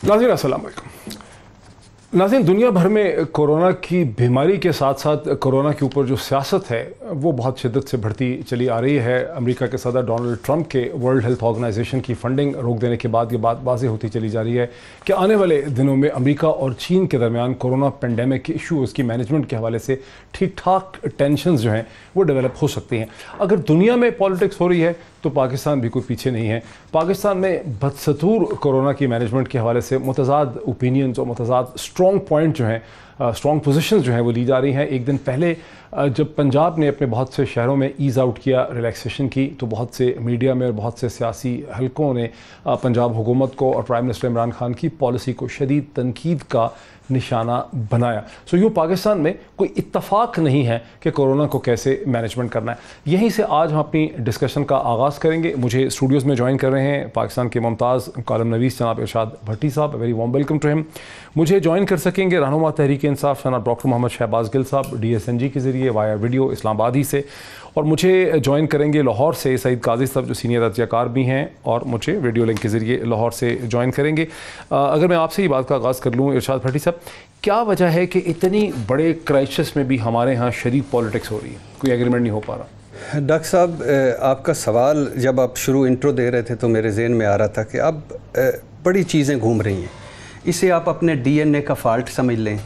नाजिन अस्सलाम वालेकुम। नाजिन दुनिया भर में कोरोना की बीमारी के साथ साथ कोरोना के ऊपर जो सियासत है, वो बहुत शिद्दत से बढ़ती चली आ रही है। अमेरिका के सदर डोनाल्ड ट्रंप के वर्ल्ड हेल्थ ऑर्गेनाइजेशन की फंडिंग रोक देने के बाद ये बात वाजे होती चली जा रही है कि आने वाले दिनों में अमेरिका और चीन के दरमियान कोरोना पेंडेमिक के इशू उसकी मैनेजमेंट के हवाले से ठीक ठाक टेंशन जो हैं, वो डेवलप हो सकती हैं। अगर दुनिया में पॉलिटिक्स हो रही है तो पाकिस्तान भी कोई पीछे नहीं है। पाकिस्तान में बदसतूर कोरोना की मैनेजमेंट के हवाले से मतजाद ओपिनियंस और मतजाद स्ट्रॉन्ग पॉइंट जो हैं स्ट्रॉन्ग पोजीशंस जो हैं वो ली जा रही हैं। एक दिन पहले जब पंजाब ने अपने बहुत से शहरों में ईज़ आउट किया रिलैक्सेशन की तो बहुत से मीडिया में और बहुत से सियासी हलकों ने पंजाब हुकूमत को और प्राइम मिनिस्टर इमरान खान की पॉलिसी को, शदीद तनकीद का निशाना बनाया। सो यूँ पाकिस्तान में कोई इत्तफाक नहीं है कि कोरोना को कैसे मैनेजमेंट करना है। यहीं से आज हम अपनी डिस्कशन का आगाज़ करेंगे। मुझे स्टूडियोज़ में ज्वाइन कर रहे हैं पाकिस्तान के मुमताज़, कॉलम नवीस जनाब Irshad Bhatti Sahab very warm welcome to him मुझे ज्वाइन कर सकेंगे रहनुमा तहरीक इंसाफ, जनाब डॉक्टर मोहम्मद शहबाज गिल साहब डी एस एन जी के ज़रिए वाया वीडियो इस्लामाबाद से। और मुझे ज्वाइन करेंगे लाहौर से सईद काजी साहब, जो सीनियर रजियाकार भी हैं, और मुझे वीडियो लिंक के ज़रिए लाहौर से ज्वाइन करेंगे। अगर मैं आपसे ही बात का आगाज़ कर लूँ, इरशाद भट्टी साहब, क्या वजह है कि इतनी बड़े क्राइसिस में भी हमारे यहाँ शरीफ पॉलिटिक्स हो रही है? कोई एग्रीमेंट नहीं हो पा रहा। डॉक्टर साहब आपका सवाल जब आप शुरू इंट्रो दे रहे थे तो मेरे जहन में आ रहा था कि अब बड़ी चीज़ें घूम रही हैं। इसे आप अपने डीएनए का फॉल्ट समझ लें।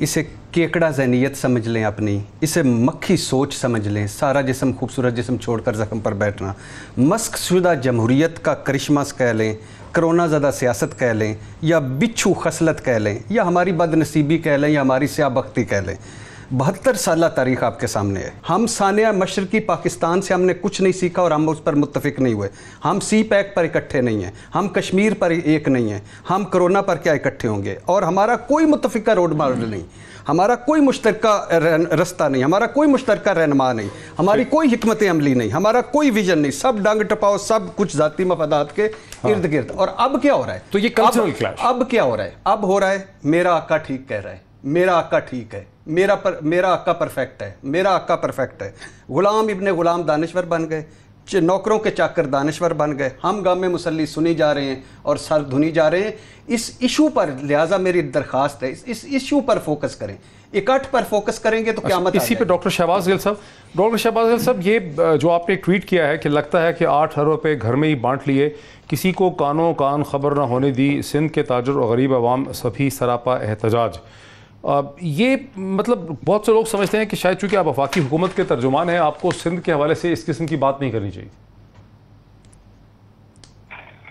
इसे केकड़ा जहनीत समझ लें अपनी, इसे मक्खी सोच समझ लें, सारा जिसम खूबसूरत जिसम छोड़कर ज़ख्म पर बैठना। मस्क शुदा जमहूरीत का करिश्मा कह लें, करोना ज़्यादा सियासत कह लें, या बिच्छू खसलत कह लें, या हमारी बदनसीबी कह लें, या हमारी स्याबख्ती कह लें। बहत्तर साल तारीख आपके सामने है। हम सानिया मशरकी पाकिस्तान से हमने कुछ नहीं सीखा और हम उस पर मुतफिक नहीं हुए। हम सी पैक पर इकट्ठे नहीं हैं। हम कश्मीर पर एक नहीं हैं। हम कोरोना पर क्या इकट्ठे होंगे? और हमारा कोई मुतफ़ा रोड मॉडल नहीं। हमारा कोई मुश्तर रास्ता नहीं। हमारा कोई मुश्तर रहनमा नहीं। हमारी कोई हमत अमली नहीं। हमारा कोई विजन नहीं। सब डंग टपाओ सब कुछ जाती मफादात के हाँ। इर्द गिर्द। और अब क्या हो रहा है? तो ये कल्चरल अब क्या हो रहा है? अब हो रहा है मेरा आका ठीक कह रहा है। मेरा आका ठीक है। मेरा पर मेरा आका परफेक्ट है मेरा आका परफेक्ट है। गुलाम इबन गुलाम दानश्वर बन गए नौकरों के चाकर दानश्वर बन गए। हम गाम में मुसली सुनी जा रहे हैं और सर धुनी जा रहे हैं। इस इशू पर लिहाजा मेरी दरख्वास्त है इस, इस इशू पर फोकस करें। इकट्ठ पर फोकस करेंगे तो क्या मत इसी पे डॉक्टर शहबाज गिल साहब डॉक्टर शहबाज गिल साहब ये जो आपने ट्वीट किया है कि लगता है कि आठ अरब रुपये घर में ही बांट लिए किसी को कानों कान खबर ना होने दी सिंध के ताजर और गरीब आवाम सभी सरापा एहतजाज। ये मतलब बहुत से लोग समझते हैं कि शायद चूँकि आप वफाकी हुकूमत के तर्जुमान हैं, आपको सिंध के हवाले से इस किस्म की बात नहीं करनी चाहिए।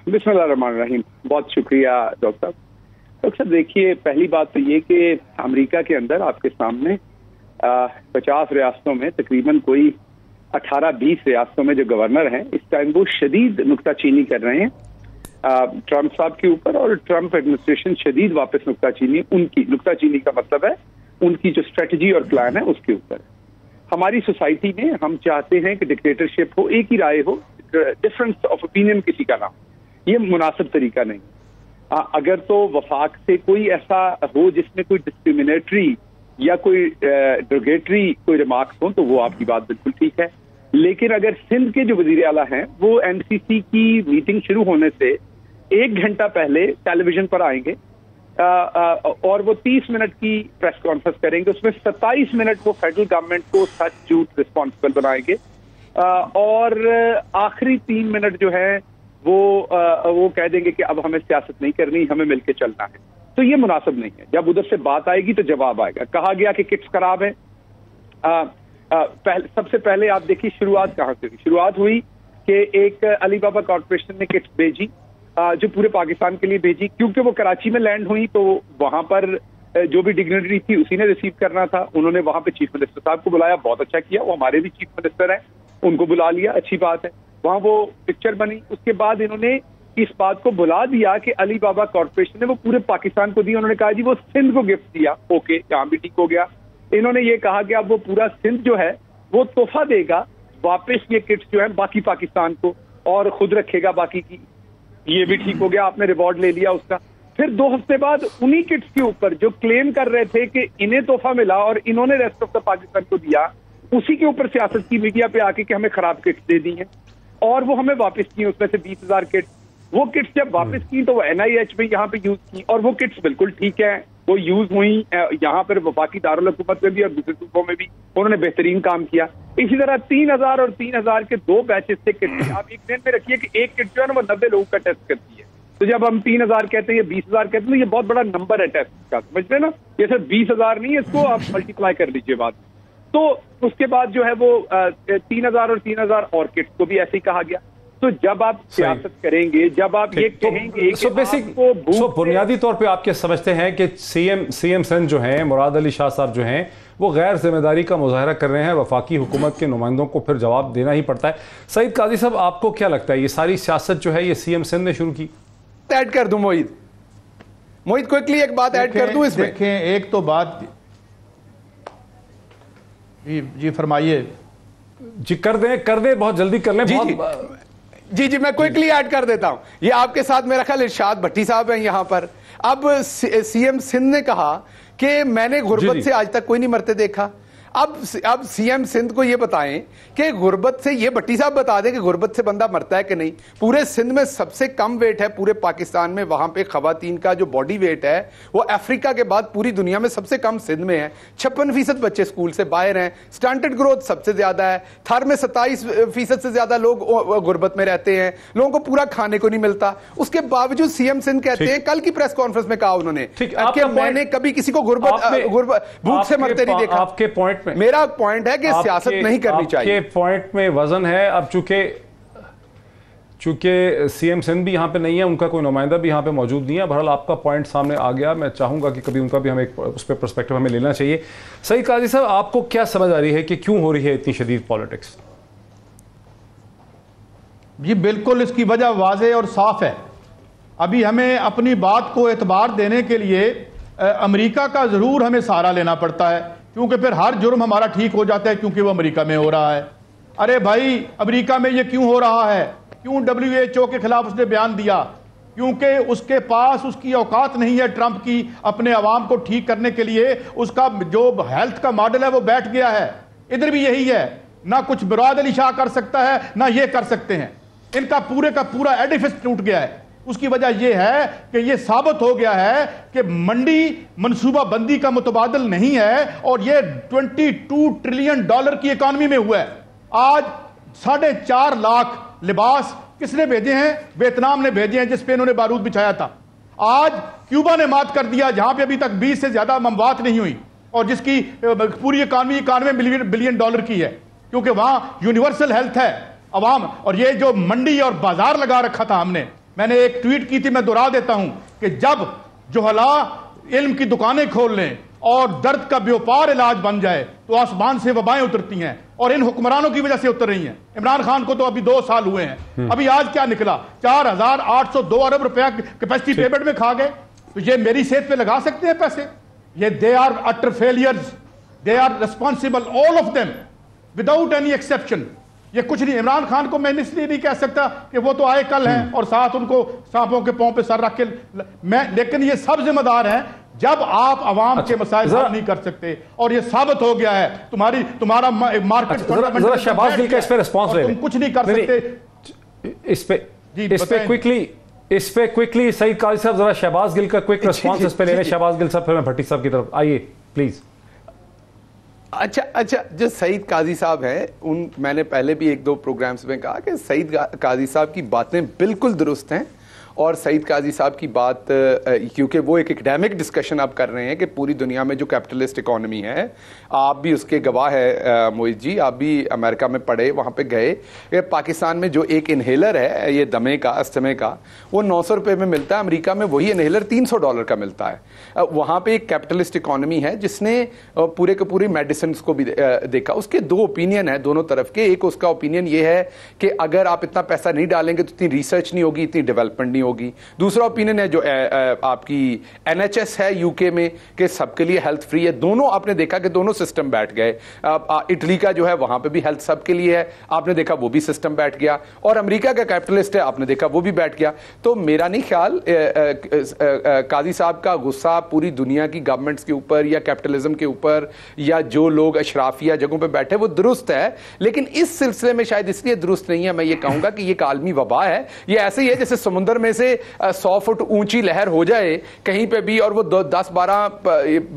रहीम बहुत शुक्रिया, डॉक्टर साहब। डॉक्टर साहब, देखिए, पहली बात तो ये कि अमेरिका के अंदर आपके सामने पचास रियासतों में तकरीबन कोई अठारह बीस रियासतों में जो गवर्नर हैं, इस टाइम वो शदीद नुकताचीनी कर रहे हैं। ट्रंप साहब के ऊपर और ट्रंप एडमिनिस्ट्रेशन शदीद वापस नुकताचीनी उनकी नुकताचीनी का मतलब है उनकी जो स्ट्रेटजी और प्लान है उसके ऊपर हमारी सोसाइटी में हम चाहते हैं कि डिक्टेटरशिप हो एक ही राय हो डिफरेंस ऑफ़ ओपिनियन किसी का ना हो। ये मुनासिब तरीका नहीं। आ, अगर तो वफाक से कोई ऐसा हो जिसमें कोई डिस्क्रिमिनेटरी या कोई ड्रोगेटरी कोई रिमार्क्स हो तो वो आपकी बात बिल्कुल ठीक है। लेकिन अगर सिंध के जो वज़ीर अला हैं वो एनसीसी की मीटिंग शुरू होने से एक घंटा पहले टेलीविज़न पर आएँगे। आ, आ, और वो 30 मिनट की प्रेस कॉन्फ्रेंस करेंगे। उसमें 27 मिनट वो फेडरल गवर्नमेंट को सच झूठ रिस्पॉन्सिबल बनाएँगे। आ, और आखिरी तीन मिनट जो है वो आ, वो कह देंगे कि अब हमें सियासत नहीं करनी हमें मिलकर चलना है। तो ये मुनासिब नहीं है। जब उधर से बात आएगी तो जवाब आएगा। कहा गया कि किट्स खराब है। आ, पहले सबसे पहले आप देखिए शुरुआत कहाँ से हुई? शुरुआत हुई कि एक अली बाबा कॉरपोरेशन ने किट्स भेजी। जो पूरे पाकिस्तान के लिए भेजी, क्योंकि वो कराची में लैंड हुई तो वहाँ पर जो भी डिग्नेटरी थी, उसी ने रिसीव करना था। उन्होंने वहाँ पे चीफ मिनिस्टर साहब को बुलाया, बहुत अच्छा किया। वो हमारे भी चीफ मिनिस्टर हैं, उनको बुला लिया, अच्छी बात है। वहाँ वो पिक्चर बनी। उसके बाद इन्होंने इस बात को बुला दिया कि अली बाबा कॉरपोरेशन ने वो पूरे पाकिस्तान को दी। उन्होंने कहा, जी, वो सिंध को गिफ्ट दिया। ओके यहाँ भी ठीक हो गया। इन्होंने ये कहा कि अब वो पूरा सिंध जो है, वो तोहफा देगा। वापस ये किट्स जो है, बाकी पाकिस्तान को, और खुद रखेगा बाकी की। ये भी ठीक हो गया आपने रिवॉर्ड ले लिया उसका। फिर दो हफ़्ते बाद उन्हीं किट्स के ऊपर जो क्लेम कर रहे थे कि इन्हें तोहफा मिला और इन्होंने रेस्ट ऑफ़ द पाकिस्तान को दिया उसी के ऊपर सियासत की मीडिया पे आके कि हमें खराब किट्स दे दी हैं। और वो हमें वापस की उसमें से बीस हज़ार किट्स वो किट्स जब वापस की तो वो एनआईएच में यहाँ पे यूज़ की और वो किट्स बिल्कुल ठीक है। वो यूज़ हुई यहाँ पर वफाकी दारकूमत में भी और दूसरे सूबों में भी उन्होंने बेहतरीन काम किया। इसी तरह तीन हज़ार और तीन हज़ार के दो बैचेस थे किट आप एक दिन में रखिए कि एक किट जो है ना वो नब्बे लोगों का टेस्ट करती है। तो जब हम तीन हज़ार कहते हैं बीस हज़ार कहते हैं तो ये बहुत बड़ा नंबर है टेस्ट का समझ रहे ना? ये सिर्फ़ बीस हज़ार नहीं है इसको आप मल्टीप्लाई कर लीजिए बाद तो उसके बाद जो है वो तीन हज़ार और तीन हज़ार और किट्स को भी ऐसे ही कहा गया। तो जब आप सियासत करेंगे जब आप ये तो कहेंगे सो बेसिक सो बुनियादी तौर पे आप क्या समझते हैं कि सीएम सीएम सिंध जो हैं मुराद अली शाह साहब जो हैं वो गैर ज़िम्मेदारी का मुजाहरा कर रहे हैं वफाकी हुकूमत के नुमाइंदों को फिर जवाब देना ही पड़ता है। सईद काजी साहब आपको क्या लगता है ये सारी सियासत जो है ये सीएम सिंध ने शुरू की? ऐड कर दूँ मोहित। मोहित क्विकली एक बात ऐड कर दूँ इसमें। देखें एक तो बात जी जी फरमाइए। जी कर दें कर दें बहुत जल्दी कर लें जी, बहुत जी। जी जी मैं क्विकली ऐड कर देता हूँ। ये आपके साथ मेरा ख्याल इरशाद भट्टी साहब हैं यहाँ पर। अब सीएम सिंध ने कहा कि मैंने गुर्बत से आज तक कोई नहीं मरते देखा। अब अब सीएम सिंध को ये बताएँ कि गुर्बत से ये भट्टी साहब बता दें कि गुर्बत से बंदा मरता है कि नहीं। पूरे सिंध में सबसे कम वेट है पूरे पाकिस्तान में वहाँ पे खवातीन का जो बॉडी वेट है वो अफ्रीका के बाद पूरी दुनिया में सबसे कम सिंध में है। छप्पन फ़ीसद बच्चे स्कूल से बाहर हैं। स्टैंडर्ड ग्रोथ सबसे ज़्यादा है। थर में सत्ताईस फ़ीसद से ज़्यादा लोग गुर्बत में रहते हैं। लोगों को पूरा खाने को नहीं मिलता। उसके बावजूद सीएम सिंध कहते हैं कल की प्रेस कॉन्फ्रेंस में कहा उन्होंने मैंने कभी किसी को गुर्बत भूख से मरते नहीं देखा। आपके पॉइंट पॉइंट में। मेरा पॉइंट है कि सियासत नहीं करनी चाहिए। पॉइंट में वज़न है। अब चूँकि चूँकि सीएम सिंध भी यहाँ पे नहीं है उनका कोई नुमाइंदा भी यहाँ पे मौजूद नहीं है। बहरहाल आपका पॉइंट सामने आ गया। मैं चाहूँगा कि कभी उनका भी हमें एक उस पर परस्पेक्टिव हमें लेना चाहिए। सही काजी साहब आपको क्या समझ आ रही है कि क्यों हो रही है इतनी शदीद पॉलिटिक्स जी बिल्कुल इसकी वजह वाजे और साफ़ है। अभी हमें अपनी बात को एतबार देने के लिए अमेरिका का ज़रूर हमें सहारा लेना पड़ता है। क्योंकि फिर हर जुर्म हमारा ठीक हो जाता है क्योंकि वो अमेरिका में हो रहा है। अरे भाई, अमेरिका में ये क्यों हो रहा है? क्यों डब्ल्यू एच ओ के खिलाफ उसने बयान दिया? क्योंकि उसके पास उसकी औकात नहीं है ट्रंप की अपने आवाम को ठीक करने के लिए। उसका जो हेल्थ का मॉडल है वो बैठ गया है। इधर भी यही है। ना कुछ मुराद अली शाह कर सकता है, ना ये कर सकते हैं। इनका पूरे का पूरा एडिफिस टूट गया है। उसकी वजह यह है कि यह साबित हो गया है कि मंडी मनसूबा बंदी का मुतबादल नहीं है और यह 22 ट्रिलियन डॉलर की इकॉनमी में हुआ है। आज साढ़े चार लाख लिबास किसने भेजे हैं? वियतनाम ने भेजे हैं, जिस पे इन्होंने बारूद बिछाया था। आज क्यूबा ने मात कर दिया, जहाँ पे अभी तक 20 से ज़्यादा ममवात नहीं हुई और जिसकी पूरी इकॉनमी इक्यानवे बिलियन बिलियन डॉलर की है। क्योंकि वहाँ यूनिवर्सल हेल्थ है, अवाम, और ये जो मंडी और बाज़ार लगा रखा था हमने मैंने एक ट्वीट की थी मैं दोहरा देता हूँ कि जब जोहला इल्म की दुकानें खोल लें और दर्द का व्यापार इलाज बन जाए तो आसमान से वबाएँ उतरती हैं और इन हुक्मरानों की वजह से उतर रही हैं। इमरान खान को तो अभी दो साल हुए हैं। हम्म। अभी आज क्या निकला? चार हज़ार आठ सौ दो अरब रुपया कैपेसिटी पेमेंट में खा गए। तो ये मेरी सेहत पे लगा सकते हैं पैसे? ये they are utter failures they are responsible all of them without any exception ये कुछ नहीं इमरान खान को मैं इसलिए नहीं कह सकता कि वो तो आए कल हैं हम्म। और साथ उनको सांपों के पाँव पे सर रख के मैं लेकिन ये सब जिम्मेदार हैं। जब आप आवाम अच्छा, के मसाइल हल नहीं कर सकते और ये साबित हो गया है तुम्हारी तुम्हारा मार्केट अच्छा, शहबाज गिल का इस पे रिस्पांस ले कुछ नहीं कर सकते। इस पे इस पे क्विकली इस पे क्विकली सईद काजी साहब जरा शहबाज गिल का क्विक रिस्पांस इस पे ले लें। शहबाज गिल साहब फिर मैं भट्टी साहब की तरफ़ आइए प्लीज़ अच्छा अच्छा जो सईद काजी साहब हैं, उन, मैंने पहले भी एक दो प्रोग्राम्स में कहा कि सईद काजी साहब की बातें बिल्कुल दुरुस्त हैं। और सईद काजी साहब की बात क्योंकि वो एक एकेडमिक डिस्कशन आप कर रहे हैं कि पूरी दुनिया में जो कैपिटलिस्ट इकोनॉमी है, आप भी उसके गवाह है मोहित जी। आप भी अमेरिका में पढ़े, वहाँ पे गए। पाकिस्तान में जो एक इन्हेलर है, ये दमे का, अस्थमे का, वो नौ सौ रुपये में मिलता है। अमरीका में वही इन्हेलर तीन सौ डॉलर का मिलता है। वहाँ पर एक कैपिटलिस्ट इकोनॉमी है, जिसने पूरे के पूरे मेडिसिन को भी देखा। उसके दो ओपिनियन है दोनों तरफ़ के। एक उसका ओपिनियन ये है कि अगर आप इतना पैसा नहीं डालेंगे तो इतनी रिसर्च नहीं होगी, इतनी डेवलपमेंट नहीं होगी। दूसरा ओपिनियन है जो ए, ए, आपकी एनएचएस है यूके में कि सबके लिए हेल्थ फ्री है। दोनों आपने देखा कि दोनों सिस्टम बैठ गए। इटली का जो है वहाँ पे भी हेल्थ सबके लिए है। आपने देखा वो भी सिस्टम बैठ गया। और अमेरिका का कैपिटलिस्ट है आपने देखा वो भी बैठ गया। तो मेरा नहीं ख्याल काजी साहब का गुस्सा पूरी दुनिया की गवर्नमेंट्स के ऊपर या कैपिटलिज्म के ऊपर या जो लोग अशराफिया जगहों पर बैठे वो दुरुस्त है। लेकिन इस सिलसिले में शायद इसलिए दुरुस्त नहीं है मैं ये कहूँगा कि ये कालमी वबा है। ये ऐसे ही है जैसे समुद्र में से सौ फुट ऊँची लहर हो जाए कहीं पे भी और वो दस बारह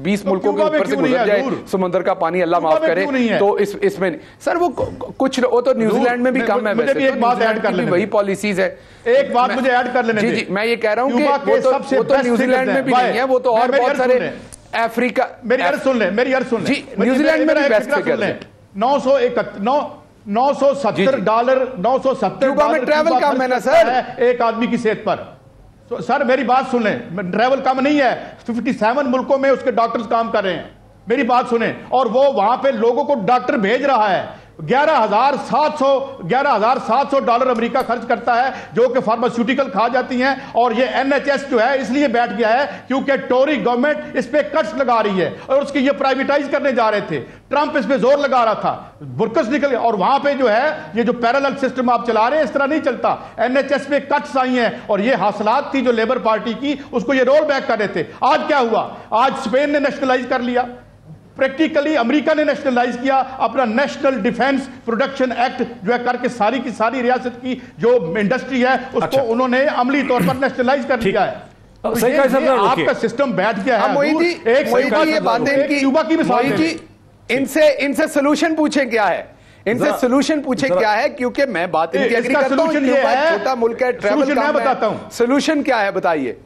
बीस तो मुल्कों के ऊपर से गुजर जाए समुद्र का पानी अल्लाह माफ़ करे तो इस इसमें सर वो कुछ वो तो न्यूजीलैंड में भी कम है एक वही पॉलिसीज़ है। एक बात मुझे ऐड कर लेने जी जी मैं ये कह रहा हूँ कि वो तो वो तो न्यूजीलैंड में भी नहीं है वो तो और बहुत सारे अफ्रीका मेरी अर्ज़ सुन ले मेरी अर्ज़ सुन ले। न्यूजीलैंड में भी बेस्ट फिगर है। नौ सौ इकहत्तर नौ नौ सौ सत्तर डॉलर नौ सौ सत्तर में ट्रैवल कम है ना सर एक आदमी की सेहत पर। So, सर मेरी बात सुने लें। ट्रैवल कम नहीं है। 57 मुल्कों में उसके डॉक्टर्स काम कर रहे हैं। मेरी बात सुने। और वो वहाँ पे लोगों को डॉक्टर भेज रहा है। ग्यारह हज़ार सात सौ, ग्यारह हज़ार सात सौ डॉलर अमेरिका खर्च करता है, जो कि फार्मास्यूटिकल खा जाती हैं, और ये एनएचएस जो है, इसलिए बैठ गया है, क्योंकि टोरी गवर्नमेंट इस पर कट्स लगा रही है, और उसके ये प्राइवेटाइज करने जा रहे थे। ट्रंप इस पर ज़ोर लगा रहा था, बुरकस निकल, और वहाँ पे जो है, ये जो पैरल सिस्टम आप चला रहे हैं, इस तरह नहीं चलता। एनएचएस पे कट्स आई हैं, और ये हासिलात थी जो लेबर पार्टी की, उसको ये रोल बैक कर रहे थे। आज क्या हुआ? आज स्पेन ने नेशनलाइज कर लिया। प्रैक्टिकली अमेरिका ने नेशनलाइज किया अपना नेशनल डिफेंस प्रोडक्शन एक्ट जो है करके सारी की सारी रियासत की जो इंडस्ट्री है उसको अच्छा। उन्होंने अमली तौर पर नेशनलाइज कर दिया है। तो सही ये, आपका सिस्टम बैठ गया है। एक ये बातें क्यूबा की मिसाल इनसे इनसे सोल्यूशन पूछे क्या है? इनसे सोल्यूशन पूछे क्या है? क्योंकि मैं बात इनकी एग्री करता हूँ छोटा मुल्क है ट्रैवल बताता हूँ। सोल्यूशन क्या है बताइए।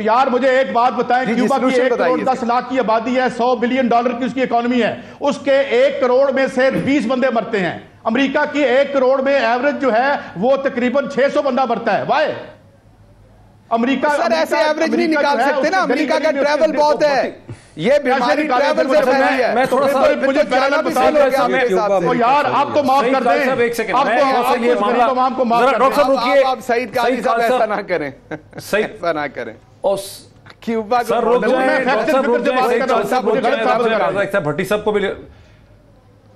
यार मुझे एक बात बताएँ क्यूबा की एक करोड़ दस लाख की आबादी है सौ बिलियन डॉलर की उसकी इकोनॉमी है। उसके एक करोड़ में से बीस बंदे मरते हैं। अमेरिका की एक करोड़ में एवरेज जो है वो तकरीबन छह सौ बंदा मरता है। वाई अमेरिका सर ऐसे एवरेज नहीं निकाल सकते ना। अमेरिका का ट्रैवल बहुत है। ये बीमारी ट्रैवल से फैली है। मैं थोड़ा सा मुझे पहले बता दो यार आप तो माफ़ कर दें। एक सेकंड आपको आपको माफ़ कर डॉक्टर साहब रुकिए आप सईद काजी साहब ऐसा ना करें। ऐसा ना करें। क्यूबा सर रुक जाए भट्टी साहब को भी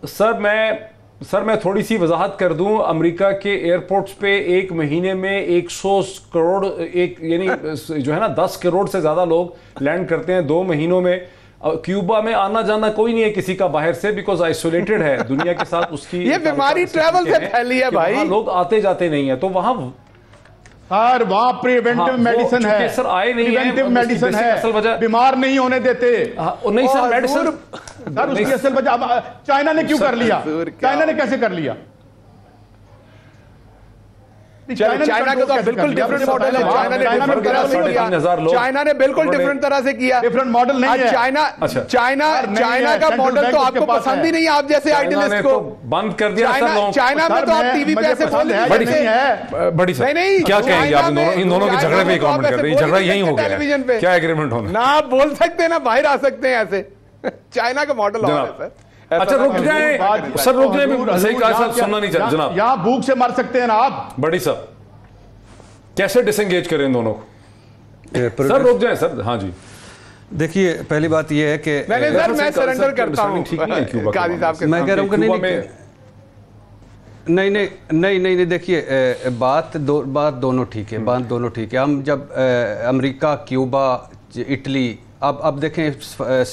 सर मैं सर मैं थोड़ी सी वजाहत कर दूँ। अमेरिका के एयरपोर्ट्स पे एक महीने में 100 करोड़ एक यानी जो है ना 10 करोड़ से ज़्यादा लोग लैंड करते हैं दो महीनों में। क्यूबा में आना जाना कोई नहीं है किसी का बाहर से बिकॉज़ आइसोलेटेड है। दुनिया के साथ उसकी ये बीमारी ट्रैवल से फैली है भाई। लोग आते जाते नहीं है। तो वहाँ सर वहाँ प्रिवेंटिव मेडिसिन है। सर आए नहीं प्रिवेंटिव मेडिसिन है। असल वजह बीमार नहीं होने देते। नहीं सर मेडिसिन सर उसकी असल वजह चाइना ने क्यों कर लिया? चाइना ने कैसे कर लिया? चाइना का तो बिल्कुल डिफरेंट मॉडल है चाइना ने डिफरेंट तरह से किया। चाइना ने बिल्कुल डिफरेंट तरह से किया। डिफरेंट मॉडल नहीं है। चाइना चाइना चाइना का मॉडल तो आपको पसंद ही। नहीं आप जैसे आइडियलिस्ट को। बंद कर दिया चाइना में तो आप टीवी पे ऐसे बोल बड़ी है बड़ी नहीं नहीं क्या कहेंगे आप इन दोनों के झगड़े पे कमेंट कर रहे हैं झगड़ा यही हो गया टेलीविज़न पे। क्या एग्रीमेंट होना ना आप बोल सकते हैं ना बाहर आ सकते हैं ऐसे। चाइना का मॉडल और है सर। अच्छा रुक जाए। सर रुक जाए सही कहा साहब सुनना नहीं चाहिए जनाब। यहाँ भूख से मर सकते हैं ना आप? बड़ी सर। कैसे डिसंगेज करें इन दोनों को? सर रुक जाए सर। हाँ जी। देखिए पहली बात यह है कि मैंने सर मैं सरेंडर करता हूँ। ठीक नहीं क्यूबा मैं कह रहा हूँ कि नहीं नहीं नहीं नहीं नहीं नहीं देखिए बात दो बात दोनों ठीक है हम्म। बात दोनों ठीक है। हम जब अमेरिका क्यूबा इटली अब अब देखें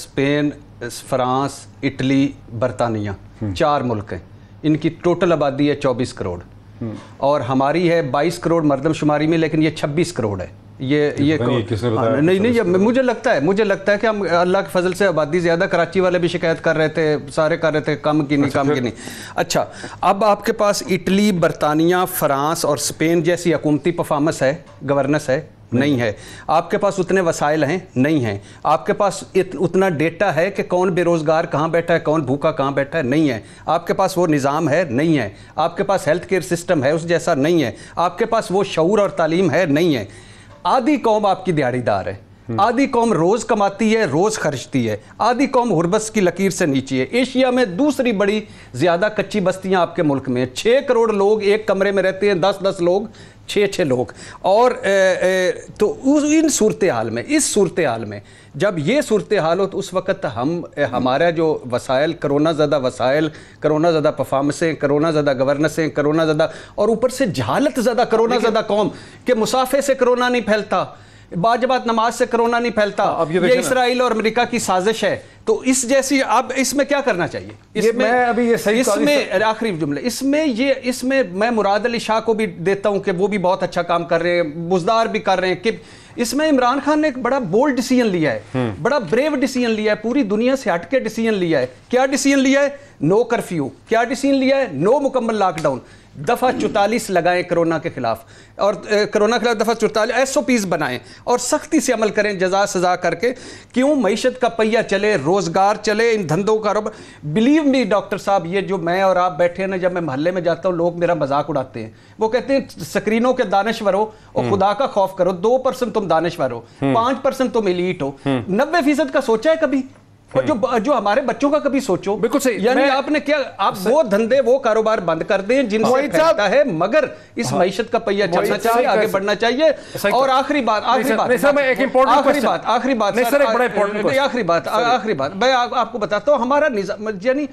स्पेन फ्रांस इटली बरतानिया हम्म। चार मुल्क हैं। इनकी टोटल आबादी है चौबीस करोड़। हम्म। और हमारी है बाईस करोड़ मरदमशुमारी में लेकिन ये छब्बीस करोड़ है। ये ये किसने बताया हाँ, नहीं नहीं मुझे लगता है मुझे लगता है कि हम अल्लाह के फजल से आबादी ज़्यादा कराची वाले भी शिकायत कर रहे थे सारे कर रहे थे कम की नहीं अच्छा, कम की नहीं। अच्छा अब आपके पास इटली बरतानिया फ्रांस और स्पेन जैसी हकूमती परफॉर्मेंस है गवर्नेंस है नहीं है। आपके पास उतने वसाइल हैं? नहीं हैं। आपके पास इत, उतना डेटा है कि कौन बेरोज़गार कहाँ बैठा है कौन भूखा कहाँ बैठा है? नहीं है। आपके पास वो निज़ाम है? नहीं है। आपके पास हेल्थ केयर सिस्टम है उस जैसा? नहीं है। आपके पास वो शूर और तालीम है? नहीं है। आधी कौम आपकी दिहाड़ीदार है। आधी कौम रोज कमाती है रोज खर्चती है। आधी कौम गुरबत की लकीर से नीचे है। एशिया में दूसरी बड़ी ज़्यादा कच्ची बस्तियाँ आपके मुल्क में छः करोड़ लोग एक कमरे में रहते हैं दस दस लोग छः छः लोग। और ए, ए, तो उस इन सूरत हाल में इस सूरत हाल में जब ये सूरत हाल हो तो उस वक्त हम हमारा जो वसाइल करोना ज़्यादा वसाइल करोना ज़्यादा परफॉर्मेंसें करोना ज़्यादा गवर्नेंसें करोना ज़्यादा और ऊपर से जहालत ज़्यादा करोना ज़्यादा कौम के मुसाफे से करोना नहीं फैलता। बाजबात नमाज़ से कोरोना नहीं फैलता हाँ, अब ये, ये इसराइल और अमेरिका की साजिश है तो इस जैसी अब इसमें क्या करना चाहिए? इसमें अभी ये सही इसमें आखिरी जुमले इसमें ये इसमें मैं मुराद अली शाह को भी देता हूँ कि वो भी बहुत अच्छा काम कर रहे हैं बुजदार भी कर रहे हैं कि इसमें इमरान खान ने एक बड़ा बोल्ड डिसीज़न लिया है हम्म। बड़ा ब्रेव डिसीज़न लिया है पूरी दुनिया से हटके डिसीज़न लिया है। क्या डिसीज़न लिया है? नो कर्फ्यू क्या डिसीज़न लिया है? नो मुकम्मल लॉकडाउन दफ़ा चौतालीस लगाएँ कोरोना के खिलाफ। और कोरोना के खिलाफ दफ़ा चौतालीस एस ओ पीज़ बनाएँ और सख्ती से अमल करें जजा सजा करके। क्यों? मीशत का पहिया चले रोज़गार चले इन धंधों का बिलीव मी डॉक्टर साहब ये जो मैं और आप बैठे हैं ना जब मैं मोहल्ले में जाता हूँ लोग मेरा मज़ाक उड़ाते हैं। वो कहते हैं स्क्रीनों के दानश्वर हो और हम्म। खुदा का खौफ करो दो परसेंट तुम दानश्वर हो हम्म। पाँच परसेंट तुम इलीट हो। हम्म। नब्बे फ़ीसद का सोचा है कभी? और जो जो हमारे बच्चों का कभी सोचो बिल्कुल सही। यानी आपने क्या आप वो धंधे वो कारोबार बंद कर दें जिनसे फैलता है मगर इस हाँ। मीशत का पहिया चलना चाहिए आगे बढ़ना चाहिए। और आखिरी बात आखिरी बात आखिरी बात आखिरी बात आखिरी बात आखिरी बात। मैं आपको बताता हूँ हमारा निज़ाम यानी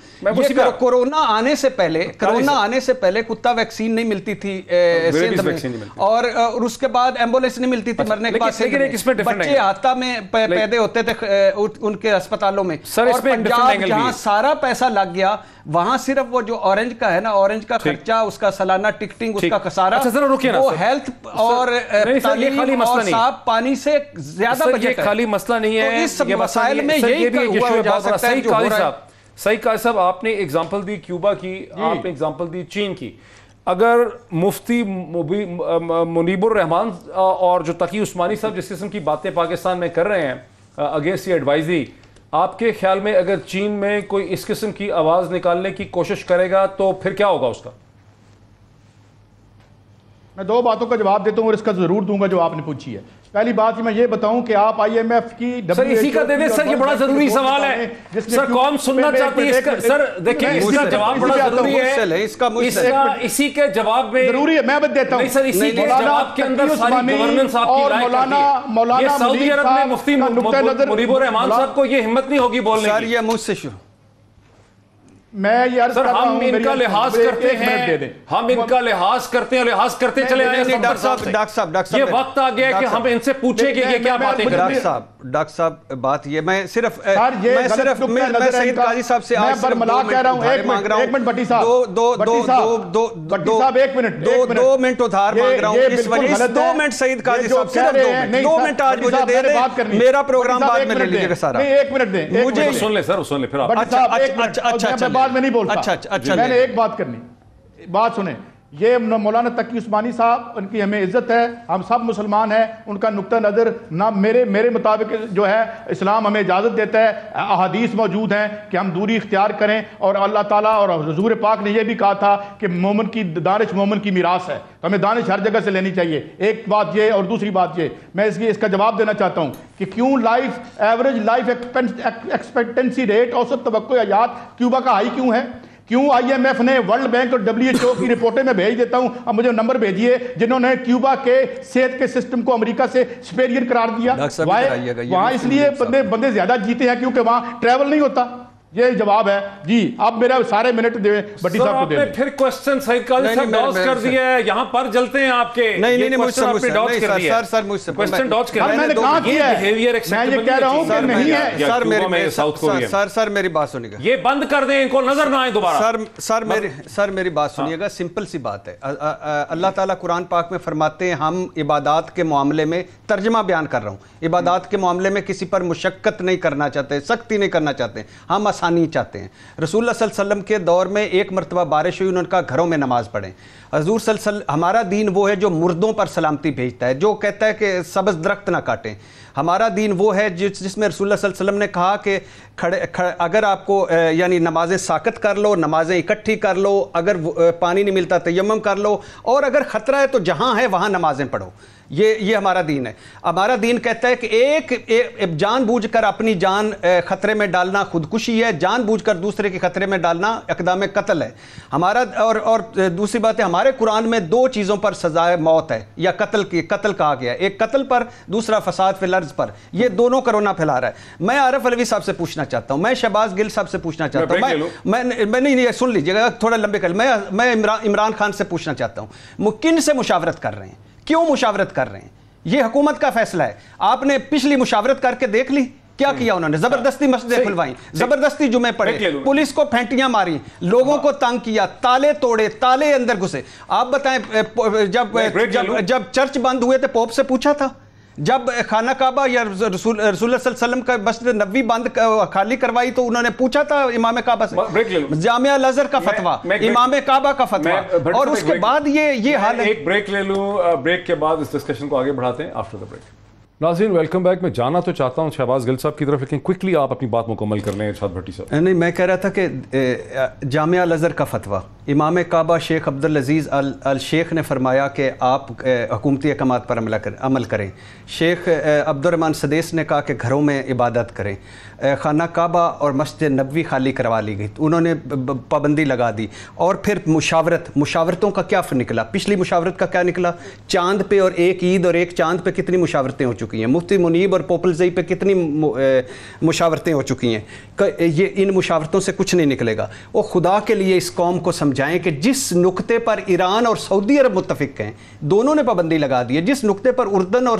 कोरोना आने से पहले कोरोना आने से पहले कुत्ता वैक्सीन नहीं मिलती थी और उसके बाद एंबुलेंस नहीं मिलती थी मरने के बाद बच्चे आता में पैदे होते थे उनके अस्पतालों में। सर और पंजाब जहाँ सारा पैसा लग गया वहाँ सिर्फ़ वो जो ऑरेंज का है ना ऑरेंज का खर्चा उसका सालाना टिकटिंग उसका कसारा अच्छा रुकिए ना वो हेल्थ और तालीम और साफ़ पानी से ज़्यादा बजट खाली मसला नहीं है तो इस मसाइल में यही है सही कहा साहब। आपने एग्जांपल दी क्यूबा की आपने एग्जांपल दी चीन की। अगर मुफ्ती मुनीबुर रहमान और जो तकी उस्मानी साहब जिस किस्म की बातें पाकिस्तान में कर रहे हैं अगेंस्ट ये एडवाइजरी आपके ख्याल में अगर चीन में कोई इस किस्म की आवाज़ निकालने की कोशिश करेगा तो फिर क्या होगा उसका? मैं दो बातों का जवाब देता हूँ और इसका ज़रूर दूँगा जो आपने पूछी है। पहली बात मैं ये बताऊँ कि आप आईएमएफ की सर इसी का दे दे। सर ये बड़ा ज़रूरी सवाल है। सर कौन सुनना चाहती है सर देखिए इसका जवाब बड़ा ज़रूरी है। इसका इसका इसी के जवाब में ज़रूरी है मैं बता देता हूँ। सर इसी के जवाब के अंदर सारी गवर्नेंस आपकी राय मौलाना मौलाना सऊदी अरब में मुफ्ती मुनीबुर रहमान साहब को ये हिम्मत नहीं होगी बोलने की। सर ये मुझसे शुरू। मैं यार सर हम इनका लिहाज करते हैं। हम इनका लिहाज करते हैं लिहाज करते चले आए डॉक्टर साहब डॉक्टर साहब डॉक्टर साहब ये वक्त आ गया कि हम इनसे पूछे कि ये क्या बातें डॉक्टर साहब डॉक्टर साहब बात ये मैं सिर्फ़ मैं सिर्फ़ मैं सईद काजी साहब से आज सिर्फ़ मला कह रहा हूँ एक हूँ एक मिनट भट्टी साहब। दो दो दो दो दो साहब एक मिनट दो दो मिनट उधार मांग रहा हूँ। इस वजह से दो मिनट सईद काजी साहब सिर्फ़ दो मिनट दो मिनट आज मुझे दे दे मेरा प्रोग्राम बाद में ले लीजिएगा सारा एक मिनट दे मुझे सुन ले सर सुन ले फिर आप अच्छा अच्छा अच्छा बाद में नहीं बोलता। अच्छा अच्छा मैंने एक बात करनी। बात सुने। ये मौलाना तकी उस्मानी साहब, उनकी हमें इज़्ज़त है, हम सब मुसलमान हैं, उनका नुकता नज़र ना मेरे मेरे मुताबिक जो है, इस्लाम हमें इजाज़त देता है। अहादीस मौजूद हैं कि हम दूरी इख्तियार करें और अल्लाह ताला और हजूर पाक ने यह भी कहा था कि मोमन की, दानिश मोमन की मीरास है। तो हमें दानिश हर जगह से लेनी चाहिए। एक बात ये और दूसरी बात ये। मैं इसकी इसका जवाब देना चाहता हूँ कि क्यों life average life expectancy rate औसत तो याद क्यूबा का हाई क्यों है? क्यों आईएमएफ ने वर्ल्ड बैंक और डब्ल्यूएचओ की रिपोर्टें मैं भेज देता हूँ? अब मुझे नंबर भेजिए जिन्होंने क्यूबा के सेहत के सिस्टम को अमेरिका से सुपेरियर करार दिया। वहाँ इसलिए बंदे बंदे ज़्यादा जीते हैं क्योंकि वहाँ ट्रैवल नहीं होता। ये जवाब है। जी अब मेरा सारे मिनट दे बड्डी साहब को दे फिर क्वेश्चन सही डॉज कर दिया है। यहाँ पर जलते हैं आपके। नहीं नहीं मुझसे आपने डॉज कर दिया सर सर मुझसे क्वेश्चन डॉज कर मैंने कहा किया है मैं ये कह रहा हूँ कि नहीं है। सर मेरी साउथ कोरिया सर सर मेरी बात सुनिएगा। ये बंद कर दें इनको नज़र ना आए दोबारा। सर सर मेरी सर मेरी बात हाँ। सुनिएगा। सिंपल सी बात है। अल्लाह ताला कुरान पाक में फरमाते हैं हम इबादत के मामले में तर्जमा बयान कर रहा हूँ। इबादत के मामले में किसी पर मुशक्कत नहीं करना चाहते सख्ती नहीं करना चाहते। हम आसानी चाहते हैं। रसूल वसल्लम के दौर में एक मरतबा बारिश हुई, उन्होंने कहा, घरों में नमाज़ पढ़ें। हजूर सल हमारा दीन वो है जो मुर्दों पर सलामती भेजता है जो कहता है कि सब्ज़ दरख्त ना काटें। हमारा दीन वो है जिस जिसमें रसूल ने कहा कि खड़े, खड़े अगर आपको यानी नमाजें साकत कर लो नमाजें इकट्ठी कर लो अगर पानी नहीं मिलता तयम कर लो और अगर ख़तरा है तो जहाँ है वहाँ नमाजें पढ़ो। ये ये हमारा दीन है। हमारा दीन कहता है कि एक, एक जानबूझकर अपनी जान खतरे में डालना खुदकुशी है जानबूझकर दूसरे के खतरे में डालना इकदाम कत्ल है। हमारा और और दूसरी बात है हमारे कुरान में दो चीज़ों पर सजाए मौत है या कत्ल की कत्ल कहा गया है। एक कत्ल पर दूसरा फसाद फिलर्ज पर। ये दोनों करोना फैला रहा है। मैं आरफ अलवी साहब से पूछना चाहता हूँ मैं शहबाज गिल साहब से पूछना चाहता हूँ। मैं मैं नहीं नहीं सुन लीजिएगा थोड़ा लंबे कर। मैं मैं इमरान खान से पूछना चाहता हूँ। किन से मुशावरत कर रहे हैं? क्यों मुशावरत कर रहे हैं? यह हुकूमत का फैसला है। आपने पिछली मुशावरत करके देख ली? क्या किया उन्होंने? ज़बरदस्ती मस्जिदें खुलवाई ज़बरदस्ती जुमे पड़े पुलिस को फेंटियाँ मारी लोगों को तंग किया ताले तोड़े ताले अंदर घुसे। आप बताएँ जब जब जब चर्च बंद हुए थे पोप से पूछा था जब खाना काबा या रसूल वसल्लम का मस्जिद नबी बंद खाली करवाई तो उन्होंने पूछा था इमाम काबा से। जामिया लजर का फतवा इमाम काबा का फतवा। और उसके बाद ये ये हाल एक ब्रेक ले लूँ ब्रेक के बाद इस डिस्कशन को आगे बढ़ाते हैं आफ्टर द ब्रेक नाजीन वेलकम बैक मैं जाना तो चाहता हूँ शहबाज गिल साहब की तरफ़, लेकिन क्विकली आप अपनी बात मुकम्मल कर लें, इरशाद भट्टी साहब। नहीं, मैं कह रहा था कि जामिया लजर का फतवा। इमाम काबा शेख अब्दुल अज़ीज़ अल अल शेख ने फरमाया कि आप हकूमती अहकाम पर अमल अमल करें। शेख अब्दुलरमान सदेस ने कहा कि घरों में इबादत करें। खाना काबा और मस्जिद नबी खाली करवा ली गई। उन्होंने पाबंदी लगा दी। और फिर मुशावरत, मुशावरतों का क्या निकला? पिछली मुशावरत का क्या निकला? चाँद पे और एक ईद और एक चाँद पे कितनी मुशावरतें हो चुकी हैं? मुफ्ती मुनीब और पोपलजई पे कितनी मुशावरतें हो चुकी हैं? ये, इन मुशावरतों से कुछ नहीं निकलेगा। वो खुदा के लिए इस कौम को समझाएँ कि जिस नुक्ते पर ईरान और सऊदी अरब मुतफिक हैं, दोनों ने पाबंदी लगा दी है। जिस नुक्ते पर उर्दन और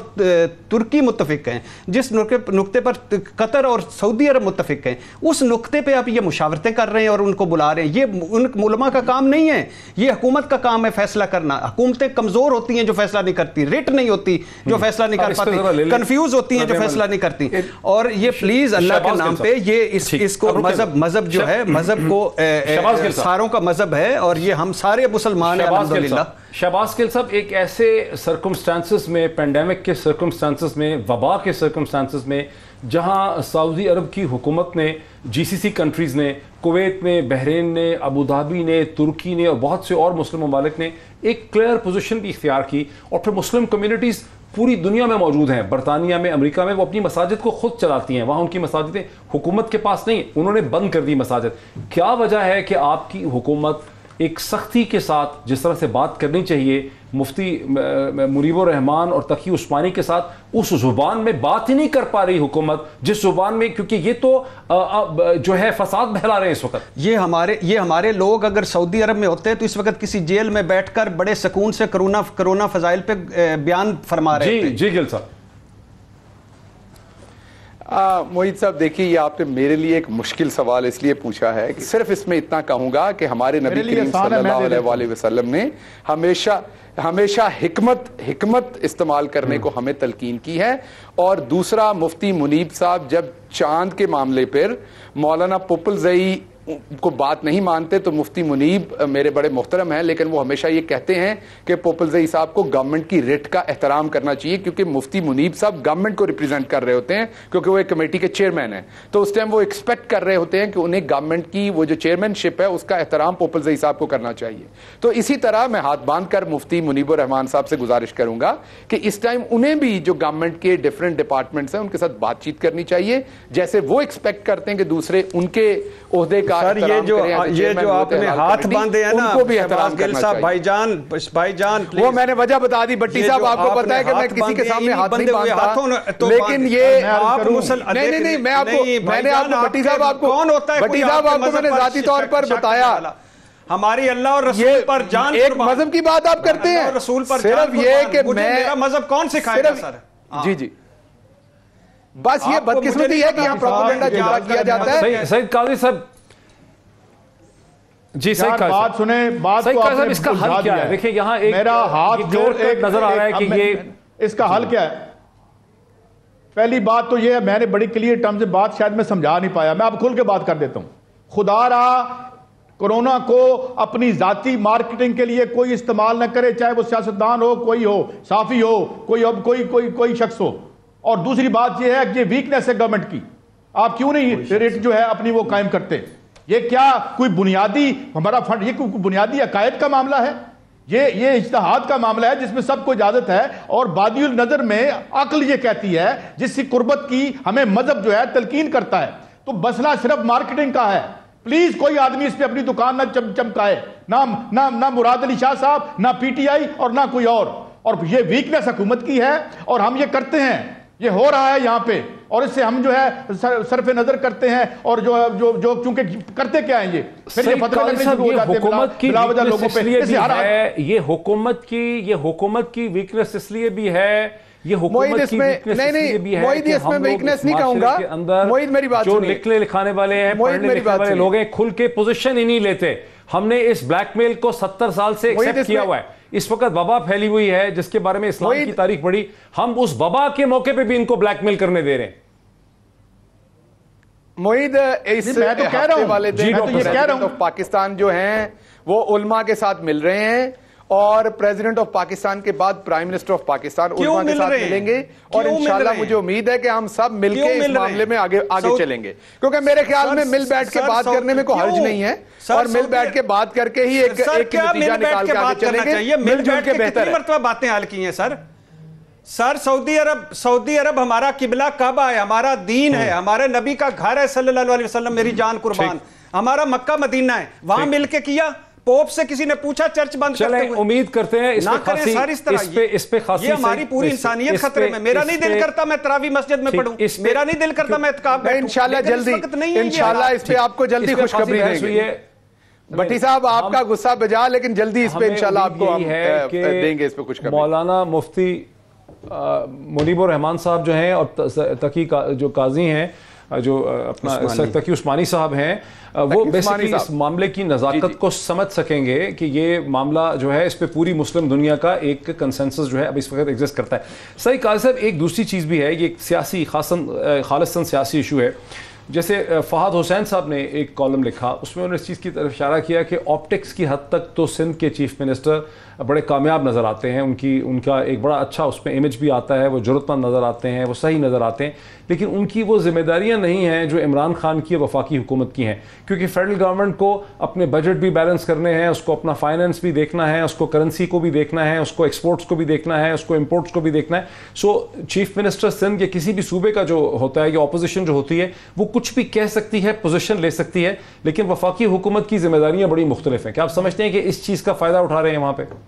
तुर्की मुतफिक हैं, जिस नुक्ते पर कतर और सऊदी अरब मुतफिक हैं। उस नुकते पर आप ये मुशावरतें कर रहे हैं और उनको बुला रहे हैं। ये उन मुलमा का काम नहीं है। ये हुकूमत का काम है फैसला करना। हुकूमतें कमज़ोर होती हैं जो फैसला नहीं करती। रिट नहीं होती जो हम्म। फैसला नहीं कर पाती। कन्फ्यूज़ होती हैं जो फैसला नहीं करती। और ये प्लीज़ अल्लाह के नाम पे ये इस इसको मज़हब मज़हब जो है मज़हब को सारों का मज़हब है और ये हम सारे मुसलमान हैं शहबाज गिल साहब एक ऐसे सर्कमस्टांसिस में पेंडेमिक के सर्कमस्टांसिस में वबा के सर्कमस्टांसिस में जहाँ सऊदी अरब की हुकूमत ने जीसीसी कंट्रीज़ ने कुवैत ने बहरीन ने अबू धाबी ने तुर्की ने और बहुत से और मुस्लिम ममालिक ने एक क्लियर पोजीशन भी इख्तियार की और फिर मुस्लिम कम्युनिटीज़ पूरी दुनिया में मौजूद हैं। बरतानिया में, अमेरिका में वो अपनी मसाजिद को खुद चलाती हैं। वहाँ उनकी मसाजिदें हुकूमत के पास नहीं, उन्होंने बंद कर दी मसाजिद। क्या वजह है कि आपकी हुकूमत एक सख्ती के साथ जिस तरह से बात करनी चाहिए मुफ्ती मुरीब रहमान और तकी उस्मानी के साथ उस ज़ुबान में बात ही नहीं कर पा रही हुकूमत जिस ज़ुबान में क्योंकि ये तो आ, आ, जो है फसाद बहला रहे हैं इस वक्त। ये हमारे ये हमारे लोग अगर सऊदी अरब में होते हैं तो इस वक्त किसी जेल में बैठकर बड़े सुकून से करोना करोना फजाइल पे बयान फरमा रहे जी जी गिल साहब। मोहित साहब देखिए ये आपने मेरे लिए एक मुश्किल सवाल इसलिए पूछा है कि सिर्फ़ इसमें इतना कहूँगा कि हमारे नबी करीम सल्लल्लाहु अलैहि वसल्लम ने हमेशा हमेशा हिकमत हिकमत इस्तेमाल करने को हमें तलकीन की है। और दूसरा मुफ्ती मुनीब साहब जब चाँद के मामले पर मौलाना पुपल जई को बात नहीं मानते तो मुफ्ती मुनीब मेरे बड़े मुहतरम हैं, लेकिन वो हमेशा ये कहते हैं कि पोपल जई साहब को गवर्नमेंट की रिट का एहतराम करना चाहिए, क्योंकि मुफ्ती मुनीब साहब गवर्नमेंट को रिप्रेजेंट कर रहे होते हैं, क्योंकि वो एक कमेटी के चेयरमैन हैं। तो उस टाइम वो एक्सपेक्ट कर रहे होते हैं कि उन्हें गवर्नमेंट की वो जो चेयरमैनशिप है, उसका एहतराम पोपल जई साहब को करना चाहिए। तो इसी तरह मैं हाथ बाँध कर मुफ्ती मुनीबर रहमान साहब से गुजारिश करूँगा कि इस टाइम उन्हें भी जो गवर्नमेंट के डिफरेंट डिपार्टमेंट्स हैं, उनके साथ बातचीत करनी चाहिए। जैसे वो एक्सपेक्ट करते हैं कि दूसरे उनके अहदे का ये जो ये जो आपने हाथ बांधे हैं ना उनको भी करना साहब भाईजान भाईजान वो मैंने वजह बता दी भट्टी साहब आपको पता है कि मैं किसी के सामने हाथ नहीं बांधता। तो लेकिन ये आप नहीं नहीं नहीं मैं आपको मैंने आपको भट्टी साहब आपको कौन होता है? भट्टी साहब आपको मैंने जाती तौर पर बताया। हमारी अल्लाह और रसूल पर जान एक मज़हब की बात आप करते हैं। रसूल पर सिर्फ़ ये कि मैं मेरा मज़हब कौन सिखाएगा सर? जी जी। बस ये बदकिस्मती है कि यहाँ प्रोपेगेंडा किया जाता है सही काजी साहब जी सही कहा बात सुने बात सही कहा साहब इसका हल क्या है? देखिए यहाँ एक मेरा हाथ जोड़ एक नज़र आ रहा है कि ये इसका हल क्या है? पहली बात तो ये है मैंने बड़ी क्लियर टर्म से बात शायद मैं समझा नहीं पाया। मैं अब खुल के बात कर देता हूँ। खुदा रहा कोरोना को अपनी जाति मार्केटिंग के लिए कोई इस्तेमाल न करे चाहे वो सियासतदान हो कोई हो साफी हो कोई अब कोई कोई कोई शख्स हो। और दूसरी बात यह है कि ये वीकनेस है गवर्नमेंट की। आप क्यों नहीं रेट जो है अपनी वो कायम करते? ये क्या कोई बुनियादी, हमारा फंड, ये कोई बुनियादी अकायद का मामला है? ये ये इश्तहाद का मामला है जिसमें सबको इजाज़त है और बादियुल नज़र में अक्ल ये कहती है, जिसकी कुर्बत की हमें मज़हब जो है तलकीन करता है। तो मसला सिर्फ़ मार्केटिंग का है। प्लीज़ कोई आदमी इस पे अपनी दुकान ना चम, चमकाए। ना ना ना मुराद अली शाह साहब, ना पीटीआई और ना कोई और। और ये वीकनेस हुकूमत की है और हम ये करते हैं। ये हो रहा है यहाँ पे। और इससे हम जो है सर, सरफे नज़र करते हैं और जो जो जो क्योंकि करते क्या है ये? फिर ये फतवे लगने शुरू हो जाते हैं हुकूमत की लोगों पे। इसलिए है ये हुकूमत की ये हुकूमत की वीकनेस इसलिए भी है ये हुकूमत की वीकनेस नहीं नहीं भी है कि इसमें वीकनेस नहीं कहूँगा। अंदर मोहित मेरी बात जो लिखने लिखाने वाले हैं पढ़ने लिखने वाले लोग हैं खुल के पोजीशन ही नहीं लेते। हमने इस ब्लैकमेल को सत्तर साल से एक्सेप्ट किया हुआ है। इस वक्त वबा फैली हुई है जिसके बारे में इस्लाम की तारीख पड़ी। हम उस वबा के मौके पे भी इनको ब्लैकमेल करने दे रहे हैं। मोहित इस मैं तो कह रहा हूँ। वाले दिन तो ये कह रहा हूँ पाकिस्तान जो है वो उलमा के साथ मिल रहे हैं। और प्रेसिडेंट ऑफ़ पाकिस्तान के बाद प्राइम मिनिस्टर ऑफ़ पाकिस्तान उलमा के साथ मिलेंगे और इंशाल्लाह मुझे उम्मीद है कि हम सब मिलकर इस मामले में आगे आगे चलेंगे। क्योंकि मेरे ख्याल में मिल बैठ के बात करने में कोई हर्ज नहीं है और मिल बैठ के बात करके ही एक एक नतीजा निकाल के आगे चलेंगे? मिलजुल के बेहतर मरतबा बातें हल की हैं सर? सर सऊदी अरब सऊदी अरब हमारा किबला कब है हमारा दीन है हमारे नबी का घर है सल्लल्लाहु अलैहि वसल्लम मेरी जान कुर्बान। हमारा मक्का मदीना है वहाँ मिलके किया? पोप से किसी ने पूछा चर्च बंद चले उम्मीद करते हैं इस ना करें सर इस तरह। इस पे इस पे खासी ये हमारी पूरी इंसानियत खतरे में। मेरा नहीं दिल करता मैं तरावी मस्जिद में पढ़ूं। मेरा नहीं दिल करता मैं इंशाल्लाह जल्दी इंशाल्लाह इस पे आपको जल्दी खुशखबरी देंगे। भट्टी साहब आपका गुस्सा बजा लेकिन जल्दी इस पे इंशाल्लाह आपको हम देंगे इस पे कुछ मौलाना मुफ्ती मुनीबर रहमान साहब जो हैं और तकी का, जो काजी हैं जो अपना तकी उस्मानी साहब हैं वो बेसिकली इस मामले की नज़ाकत को समझ सकेंगे कि ये मामला जो है इस पर पूरी मुस्लिम दुनिया का एक कंसेंसस जो है अब इस वक्त एग्जिस्ट करता है। सही काज साहब एक दूसरी चीज़ भी है ये एक सियासी खासन खालिस्तान सियासी इशू है। जैसे फहद हुसैन साहब ने एक कॉलम लिखा उसमें उन्होंने इस चीज़ की तरफ़ इशारा किया कि ऑप्टिक्स की हद तक तो सिंध के चीफ मिनिस्टर बड़े कामयाब नज़र आते हैं, उनकी, उनका एक बड़ा अच्छा उसमें इमेज भी आता है, वो ज़रूरतमंद नज़र आते हैं, वो सही नज़र आते हैं, लेकिन उनकी वो जिम्मेदारियाँ नहीं हैं जो इमरान खान की वफाकी हुकूमत की हैं, क्योंकि फेडरल गवर्नमेंट को अपने बजट भी बैलेंस करने हैं, उसको अपना फाइनेंस भी देखना है, उसको करेंसी को भी देखना है, उसको एक्सपोर्ट्स को भी देखना है, उसको इम्पोर्ट्स को भी देखना है। सो चीफ मिनिस्टर सिंध या किसी भी सूबे का जो होता है, या अपोजिशन जो होती है, वो कुछ भी कह सकती है पोजिशन ले सकती है, लेकिन वफाकी हुकूमत की जिम्मेदारियाँ बड़ी मुख्तलिफ़ हैं। क्या आप समझते हैं कि इस चीज़ का फ़ायदा उठा रहे हैं वहाँ पर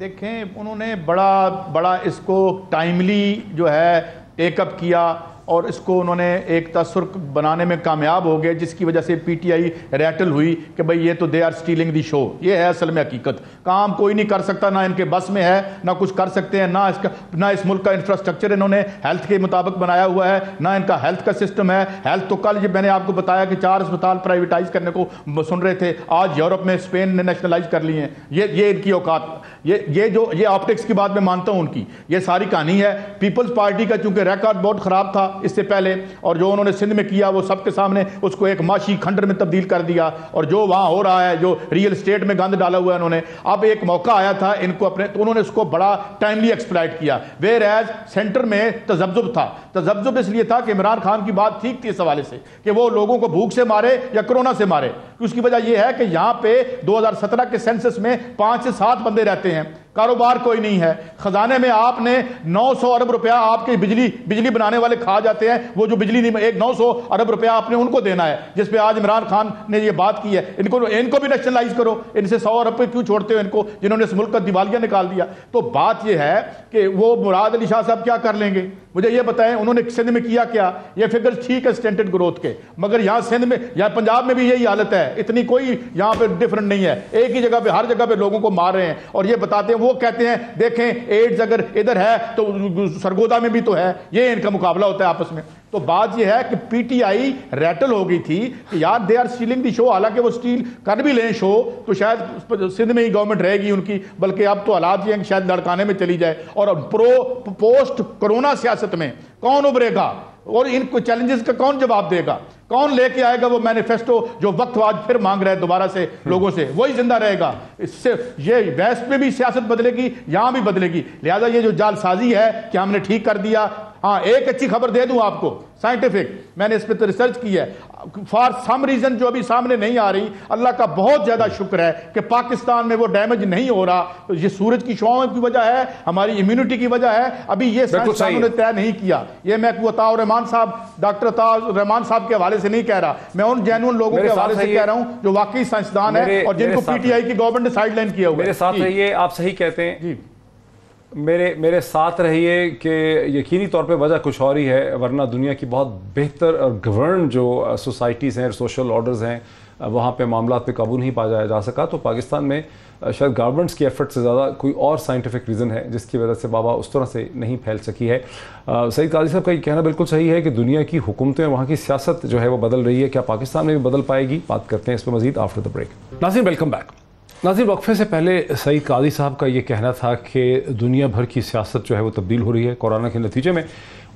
देखें उन्होंने बड़ा बड़ा इसको टाइमली जो है टेकअप किया। और इसको उन्होंने एक तसर बनाने में कामयाब हो गए, जिसकी वजह से पीटीआई रैटल हुई कि भाई ये तो they are stealing the show ये है असल में हकीकत। काम कोई नहीं कर सकता, ना इनके बस में है, ना कुछ कर सकते हैं, ना इसका, ना इस मुल्क का इंफ्रास्ट्रक्चर इन्होंने हेल्थ के मुताबिक बनाया हुआ है, ना इनका हेल्थ का सिस्टम है। हेल्थ तो कल ये मैंने आपको बताया कि चार अस्पताल प्राइवेटाइज करने को सुन रहे थे। आज यूरोप में स्पेन ने नेशनलाइज कर लिए हैं। ये ये इनकी औकात, ये ये जो, ये ऑप्टिक्स की बात मैं मानता हूँ उनकी। ये सारी कहानी है। पीपल्स पार्टी का चूँकि रिकॉर्ड बहुत खराब था इससे पहले और जो उन्होंने सिंध में किया, वो सबके सामने उसको एक माशी खंडर में तब्दील कर दिया। और जो वहाँ हो रहा है, जो रियल स्टेट में गंद डाला हुआ है उन्होंने, अब एक मौका आया था इनको अपने तो उन्होंने उसको बड़ा टाइमली एक्सप्लाइट किया। वेर एज सेंटर में तजब्जुब था। तजब्जुब इसलिए था कि इमरान खान की बात ठीक थी इस हवाले से, कि वो लोगों को भूख से मारे या कोरोना से मारे। उसकी वजह यह है कि यहाँ पे 2017 के सेंसस में पाँच से सात बंदे रहते हैं। कारोबार कोई नहीं है। खजाने में आपने 900 अरब रुपया आपके बिजली बिजली बनाने वाले खा जाते हैं। वो जो बिजली नहीं, एक 900 अरब रुपया आपने उनको देना है जिस पे आज इमरान खान ने ये बात की है। इनको इनको भी नेशनलाइज करो। इनसे सौ अरब क्यों छोड़ते हो इनको, जिन्होंने इस मुल्क का दिवालिया निकाल दिया? तो बात यह है कि वो मुराद अली शाह साहब क्या कर लेंगे? मुझे ये बताएँ, उन्होंने सिंध में किया क्या? ये फिगर ठीक है स्टेंटेड ग्रोथ के। मगर यहाँ सिंध में, या पंजाब में भी यही हालत है। इतनी कोई यहाँ पे डिफरेंट नहीं है। एक ही जगह पे, हर जगह पे लोगों को मार रहे हैं। और ये बताते हैं, वो कहते हैं, देखें एड्स अगर इधर है तो सरगोदा में भी तो है। ये इनका मुकाबला होता है आपस में। तो बात यह है कि पीटीआई रैटल हो गई थी कि यार they are stealing the show हालाँकि वो स्टील कर भी लें शो तो शायद सिंध में ही गवर्नमेंट रहेगी उनकी, बल्कि अब तो हालात ये शायद लड़काने में चली जाए। और प्रो पोस्ट कोरोना सियासत में कौन उभरेगा? और इन चैलेंजेस का कौन जवाब देगा? कौन लेके आएगा वो मैनिफेस्टो जो वक्त आज फिर मांग रहे हैं दोबारा से लोगों से? वही ज़िंदा रहेगा। इससे ये वेस्ट में भी सियासत बदलेगी यहाँ भी बदलेगी। लिहाजा ये जो जालसाजी है कि हमने ठीक कर दिया। हाँ एक अच्छी खबर दे दूँ आपको साइंटिफिक मैंने इस पर तो रिसर्च की है। फॉर सम रीजन जो अभी सामने नहीं आ रही अल्लाह का बहुत ज़्यादा शुक्र है कि पाकिस्तान में वो डैमेज नहीं हो रहा। तो ये सूरज की शुआओं की वजह है हमारी इम्यूनिटी की वजह है। अभी ये साइंसदानों ने तय नहीं किया। ये मैं अताउर रहमान साहब डॉक्टर अताउर रहमान साहब के हवाले से नहीं कह रहा। मैं उन जैनुअन लोगों के हवाले से कह रहा हूँ जो वाकई साइंसदान है और जिनको पीटीआई की गवर्नमेंट ने साइड लाइन किया हुआ मेरे साथ रहिए आप सही कहते हैं। जी। मेरे मेरे साथ रहिए कि यकीनी तौर पे वजह कुछ और ही है वरना दुनिया की बहुत बेहतर और गवर्न जो सोसाइटीज़ हैं सोशल ऑर्डर्स हैं वहाँ पे मामला पे काबू नहीं पाया जा सका। तो पाकिस्तान में शायद गवर्नमेंट्स की एफर्ट से ज़्यादा कोई और साइंटिफिक रीज़न है, जिसकी वजह से बाबा उस तरह से नहीं फैल सकी है। सईद काजी साहब का ये कहना बिल्कुल सही है कि दुनिया की हुकूमतें, वहाँ की सियासत जो है वो बदल रही है। क्या पाकिस्तान में भी बदल पाएगी? बात करते हैं इस पर मजीद after the break Nazim welcome back Nazir वक्फे से पहले सईद कादी साहब का ये कहना था कि दुनिया भर की सियासत जो है वो तब्दील हो रही है कोरोना के नतीजे में,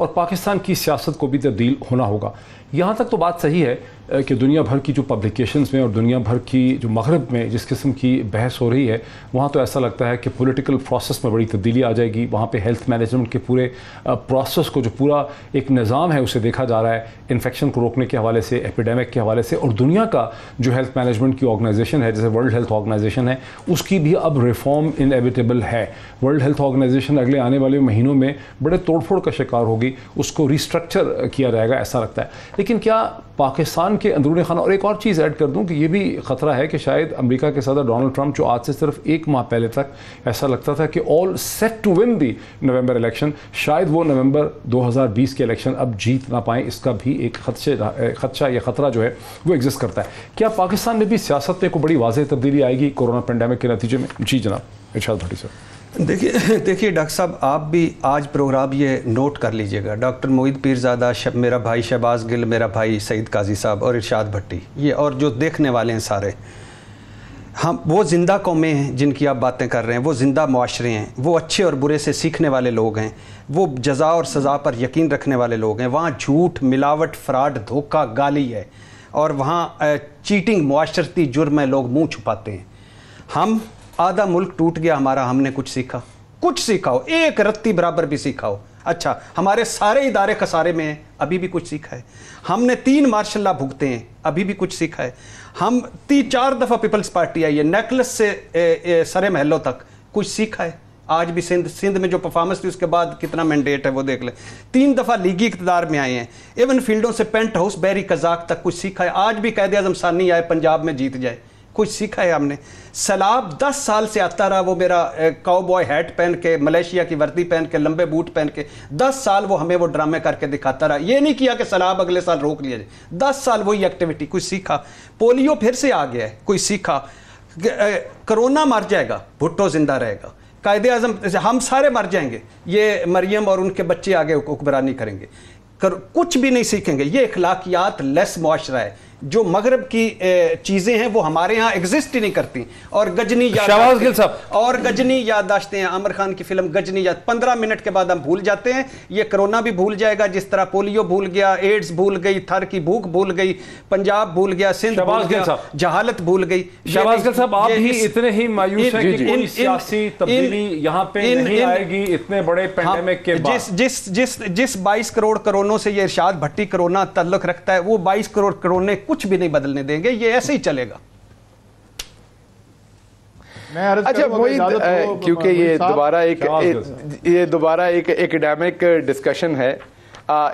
और पाकिस्तान की सियासत को भी तब्दील होना होगा। यहाँ तक तो बात सही है कि दुनिया भर की जो पब्लिकेशंस में और दुनिया भर की जो मगरब में जिस किस्म की बहस हो रही है, वहाँ तो ऐसा लगता है कि पॉलिटिकल प्रोसेस में बड़ी तब्दीली आ जाएगी। वहाँ पे हेल्थ मैनेजमेंट के पूरे प्रोसेस को जो पूरा एक निज़ाम है, उसे देखा जा रहा है इन्फेक्शन को रोकने के हवाले से एपिडेमिक के हवाले से। और दुनिया का जो हेल्थ मैनेजमेंट की ऑर्गेनाइजेशन है, जैसे वर्ल्ड हेल्थ ऑर्गेनाइजेशन है, उसकी भी अब रिफॉर्म इनएविटेबल है। वर्ल्ड हेल्थ ऑर्गेनाइजेशन अगले आने वाले महीनों में बड़े तोड़फोड़ का शिकार होगी। उसको रिस्ट्रक्चर किया जाएगा, ऐसा लगता है। लेकिन क्या पाकिस्तान के अंदरूनी खाना। और एक और चीज़ ऐड कर दूँ कि ये भी ख़तरा है कि शायद अमेरिका के सदर डोनाल्ड ट्रंप, जो आज से सिर्फ़ एक माह पहले तक ऐसा लगता था कि all set to win the November election शायद वो नवंबर 2020 के इलेक्शन अब जीत ना पाए। इसका भी एक खदशे, खदशा या ख़तरा जो है, वो एग्जिस्ट करता है। क्या पाकिस्तान में भी सियासत में कोई बड़ी वाजह तब्दीली आएगी कोरोना पेंडेमिक के नतीजे में? जी जनाब, इर्शाद भट्टी सर। देखिए देखिए डॉक्टर साहब, आप भी आज प्रोग्राम ये नोट कर लीजिएगा। डॉक्टर मोहित पीरजादा मेरा भाई शहबाज गिल, मेरा भाई सईद काजी साहब और इरशाद भट्टी, ये और जो देखने वाले हैं सारे। हम, वो ज़िंदा कौमें हैं जिनकी आप बातें कर रहे हैं, वो ज़िंदा माशरे हैं, वो अच्छे और बुरे से सीखने वाले लोग हैं, वो जजा और सज़ा पर यकीन रखने वाले लोग हैं, वहाँ झूठ, मिलावट, फ्राड, धोखा, गाली है और वहाँ चीटिंग, मुआशरती, जुर्म है, लोग मुँह छुपाते हैं। हम आधा मुल्क टूट गया हमारा हमने कुछ सीखा। कुछ सीखा हो एक रत्ती बराबर भी सीखा हो। अच्छा हमारे सारे इदारे खसारे में हैं अभी भी कुछ सीखा है। हमने तीन मार्शल भुगते हैं अभी भी कुछ सीखा है। हम तीन चार दफ़ा पीपल्स पार्टी आई है नेकलेस से ए, ए, सरे महलों तक। कुछ सीखा है। आज भी सिंध सिंध में जो परफॉर्मेंस थी उसके बाद कितना मैंडेट है वो देख ले। तीन दफ़ा लीगी इकतदार में आए हैं। इवन फील्डों से पेंट हाउस बैरी कजाक तक कुछ सीखा है। आज भी कैद आज़म सानी आए पंजाब में जीत जाए। कुछ सीखा है हमने। सैलाब दस साल से आता रहा वो मेरा काउ बॉय हैट पहन के मलेशिया की वर्दी पहन के लंबे बूट पहन के दस साल वो हमें वो ड्रामे करके दिखाता रहा। ये नहीं किया कि सैलाब अगले साल रोक लिया जाए। दस साल वही एक्टिविटी कुछ सीखा। पोलियो फिर से आ गया है कोई सीखा। कोरोना मर जाएगा भुट्टो ज़िंदा रहेगा। कायदे आज़म हम सारे मर जाएँगे ये मरियम और उनके बच्चे आगे हुक्मरानी करेंगे। कर, कुछ भी नहीं सीखेंगे। ये अखलाकियात लेस मुआशरा है। जो मगरब की चीज़ें हैं वो हमारे यहाँ एग्जिस्ट ही नहीं करती। और गजनी याद और गजनी याददाश्तें हैं। आमिर खान की फ़िल्म गजनी याद पंद्रह मिनट के बाद हम भूल जाते हैं। ये कोरोना भी भूल जाएगा जिस तरह पोलियो भूल गया एड्स भूल गई थर की भूख भूल गई पंजाब भूल गया सिंध भूल गया जहालत भूल गई। साहब आप भी इतने ही मायूस हैं कि कोई सियासी तब्दीली यहाँ पे नहीं आएगी इतने बड़े पेंडेमिक के जिस जिस जिस जिस 22 करोड़ करोड़ों से ये इरशाद भट्टी कोरोना ताल्लुक रखता है वो 22 करोड़ करोड़ कुछ भी नहीं बदलने देंगे ये ऐसे ही चलेगा। अच्छा मोहित क्योंकि ये दोबारा एक ये दोबारा एक एकेडमिक डिस्कशन है।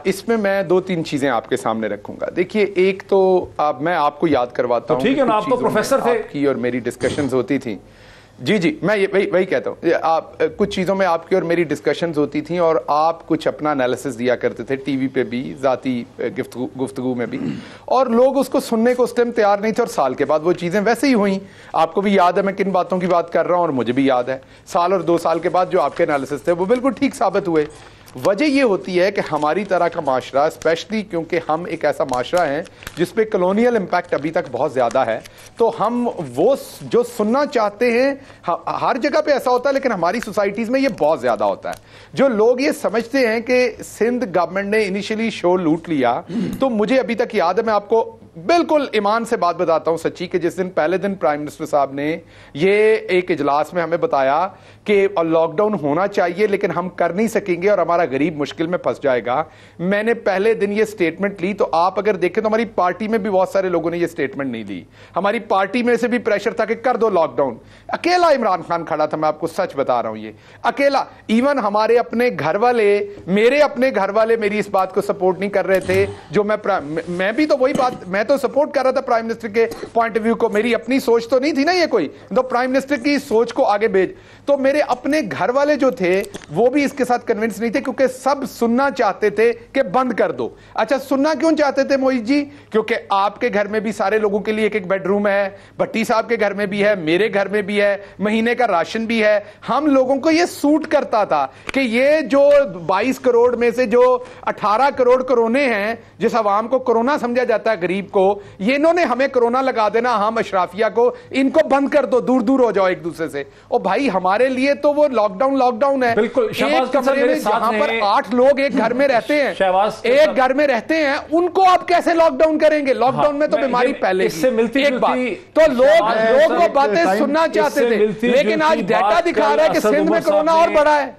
इसमें मैं दो तीन चीज़ें आपके सामने रखूँगा। देखिए एक तो आप मैं आपको याद करवाता तो ठीक है ना आप तो प्रोफेसर थे। की और मेरी डिस्कशंस होती थी। जी जी, मैं ये, वही वही कहता हूँ। आप कुछ चीज़ों में आपकी और मेरी डिस्कशंस होती थी और आप कुछ अपना एनालिसिस दिया करते थे टीवी पे भी, ज़ाती गुफ्तगु में भी। और लोग उसको सुनने को उस टाइम तैयार नहीं थे और साल के बाद वो चीज़ें वैसे ही हुई। आपको भी याद है, मैं किन बातों की बात कर रहा हूँ और मुझे भी याद है। साल और दो साल के बाद जो आपके एनालिसिस थे, वो बिल्कुल ठीक साबित हुए। वजह यह होती है कि हमारी तरह का माशरा स्पेशली क्योंकि हम एक ऐसा माशरा है जिस पे कॉलोनियल इम्पैक्ट अभी तक बहुत ज़्यादा है तो हम वो जो सुनना चाहते हैं हर जगह पे ऐसा होता है, लेकिन हमारी सोसाइटीज़ में ये बहुत ज़्यादा होता है। जो लोग ये समझते हैं कि सिंध गवर्नमेंट ने इनिशियली शो लूट लिया तो मुझे अभी तक याद है, मैं आपको बिल्कुल ईमान से बात बताता हूँ सच्ची कि जिस दिन पहले दिन प्राइम मिनिस्टर साहब ने ये एक इजलास में हमें बताया कि लॉकडाउन होना चाहिए, लेकिन हम कर नहीं सकेंगे और हमारा गरीब मुश्किल में फंस जाएगा। मैंने पहले दिन ये स्टेटमेंट ली तो आप अगर देखें तो हमारी पार्टी में भी बहुत सारे लोगों ने ये स्टेटमेंट नहीं ली हमारी पार्टी में से भी प्रेशर था कि कर दो लॉकडाउन अकेला इमरान खान खड़ा था, मैं आपको सच बता रहा हूँ ये। अकेला इवन हमारे अपने घर वाले मेरे अपने घर वाले मेरी इस बात को सपोर्ट नहीं कर रहे थे, जो मैं मैं भी तो वही बात मैं तो सपोर्ट कर रहा था प्राइम मिनिस्टर के पॉइंट ऑफ़ व्यू को। मेरी अपनी सोच तो नहीं थी ना ये कोई। तो प्राइम मिनिस्टर की सोच को आगे भेज। तो मेरे अपने घर वाले जो थे, वो भी इसके साथ कन्विंस नहीं थे, क्योंकि सब सुनना चाहते थे कि बंद कर दो। अच्छा सुनना क्यों चाहते थे मोहित जी? क्योंकि आपके घर में भी सारे लोगों के लिए एक एक बेडरूम है, भट्टी साहब के घर में भी है, मेरे घर में भी है, महीने का राशन भी है। हम लोगों को यह सूट करता था कि ये जो 22 करोड़ में से जो 18 करोड़ कोरोने हैं, जिस आवाम को कोरोना समझा जाता है, गरीब को ये इन्होंने हमें कोरोना लगा देना हम अशराफिया को इनको बंद कर दो दूर दूर हो जाओ एक दूसरे से। ओ भाई हमारे लिए तो वो लॉकडाउन लॉकडाउन है। बिल्कुल एक कमरे में जहाँ पर आठ लोग एक घर में रहते हैं एक घर में रहते हैं उनको आप कैसे लॉकडाउन करेंगे? लॉकडाउन में तो बीमारी पहले इससे मिलती एक बात तो लोग लोग वो बातें सुनना चाहते थे लेकिन आज डेटा दिखा रहा है कि सिंध में कोरोना और बढ़ा है।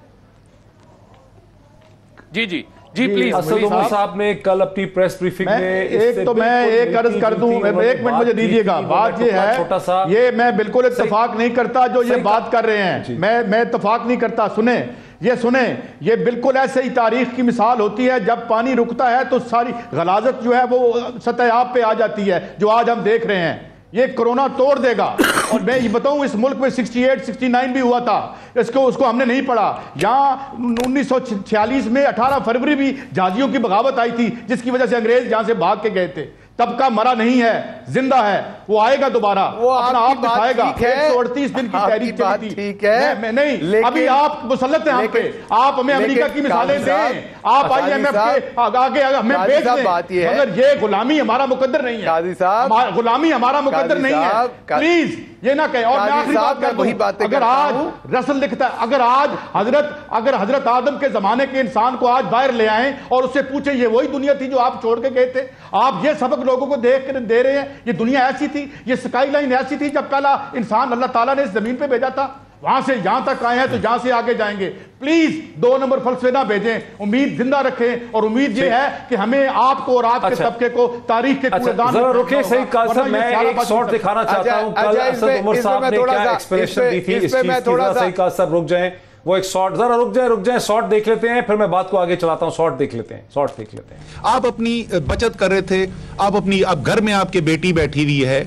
जी जी। जी प्लीज़ असद उमर साहब ने कल अपनी प्रेस ब्रीफिंग में एक तो मैं एक अर्ज़ कर दूँ एक मिनट मुझे दीजिएगा। बात ये है छोटा सा ये मैं बिल्कुल इतफाक नहीं करता जो ये बात कर रहे हैं। मैं मैं इतफाक नहीं करता सुने ये सुने ये बिल्कुल ऐसे ही तारीख की मिसाल होती है जब पानी रुकता है तो सारी गलाजत जो है वो सतह आप पे आ जाती है जो आज हम देख रहे हैं। ये कोरोना तोड़ देगा। और मैं ये बताऊँ इस मुल्क में 68 69 भी हुआ था। इसको उसको हमने नहीं पढ़ा। यहाँ उन्नीस में 18 फरवरी भी जहाजियों की बगावत आई थी जिसकी वजह से अंग्रेज़ यहाँ से भाग के गए थे। तब का मरा नहीं है ज़िंदा है वो आएगा दोबारा वो अपना आप दिखाएगा। एक सौ अड़तीस दिन की तहरीक चली ठीक है। मैं, नहीं अभी आप मुसलत हैं हम पे। आप हमें अमेरिका की मिसालें दें। आप आई एम एफ़ के आगे हमें बेच दें। मगर ये गुलामी हमारा मुकद्दर नहीं है। गुलामी हमारा मुकद्दर नहीं है। प्लीज़ ये ना कहे और मैं आखिरी बात कर वही बात अगर आज रसल लिखता है अगर आज हज़रत अगर हज़रत आदम के जमाने के इंसान को आज बाहर ले आए और उससे पूछे ये वही दुनिया थी जो आप छोड़ के गए थे? आप ये सबक लोगों को देख दे रहे हैं ये दुनिया ऐसी थी ये स्काई लाइन ऐसी थी जब पहला इंसान अल्लाह ताला ने इस ज़मीन पर भेजा था? वहाँ से यहाँ तक आए हैं तो यहाँ से आगे जाएँगे। प्लीज़ दो नंबर फलसफे ना भेजें। उम्मीद ज़िंदा रखें और उम्मीद ये है कि हमें आपको और आपके अच्छा, तबके को तारीख के अच्छा, जरा रुके सही कल सर मैं एक शॉट दिखाना चाहता हूँ। कल असद उमर साहब ने क्या एक्सप्लेनेशन दी थी इस चीज़ की सही कल सर रुक जाएँ। वो एक शॉर्ट जरा रुक जाए रुक जाए शॉर्ट देख लेते हैं फिर मैं बात को आगे चलाता हूँ शॉर्ट देख लेते हैं शॉर्ट देख लेते हैं। आप अपनी बचत कर रहे थे आप अपनी अब घर में आपके बेटी बैठी हुई है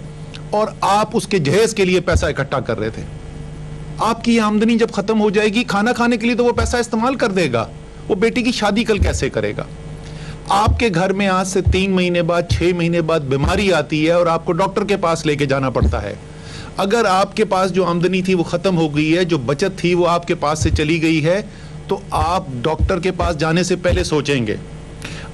और आप उसके जहेज के लिए पैसा इकट्ठा कर रहे थे। आपकी आमदनी जब खत्म हो जाएगी, खाना खाने के लिए तो वो पैसा इस्तेमाल कर देगा। वो बेटी की शादी कल कैसे करेगा? आपके घर में आज से तीन महीने बाद, छह महीने बाद बीमारी आती है और आपको डॉक्टर के पास लेके जाना पड़ता है। अगर आपके पास जो आमदनी थी वो ख़त्म हो गई है, जो बचत थी वो आपके पास से चली गई है तो आप डॉक्टर के पास जाने से पहले सोचेंगे।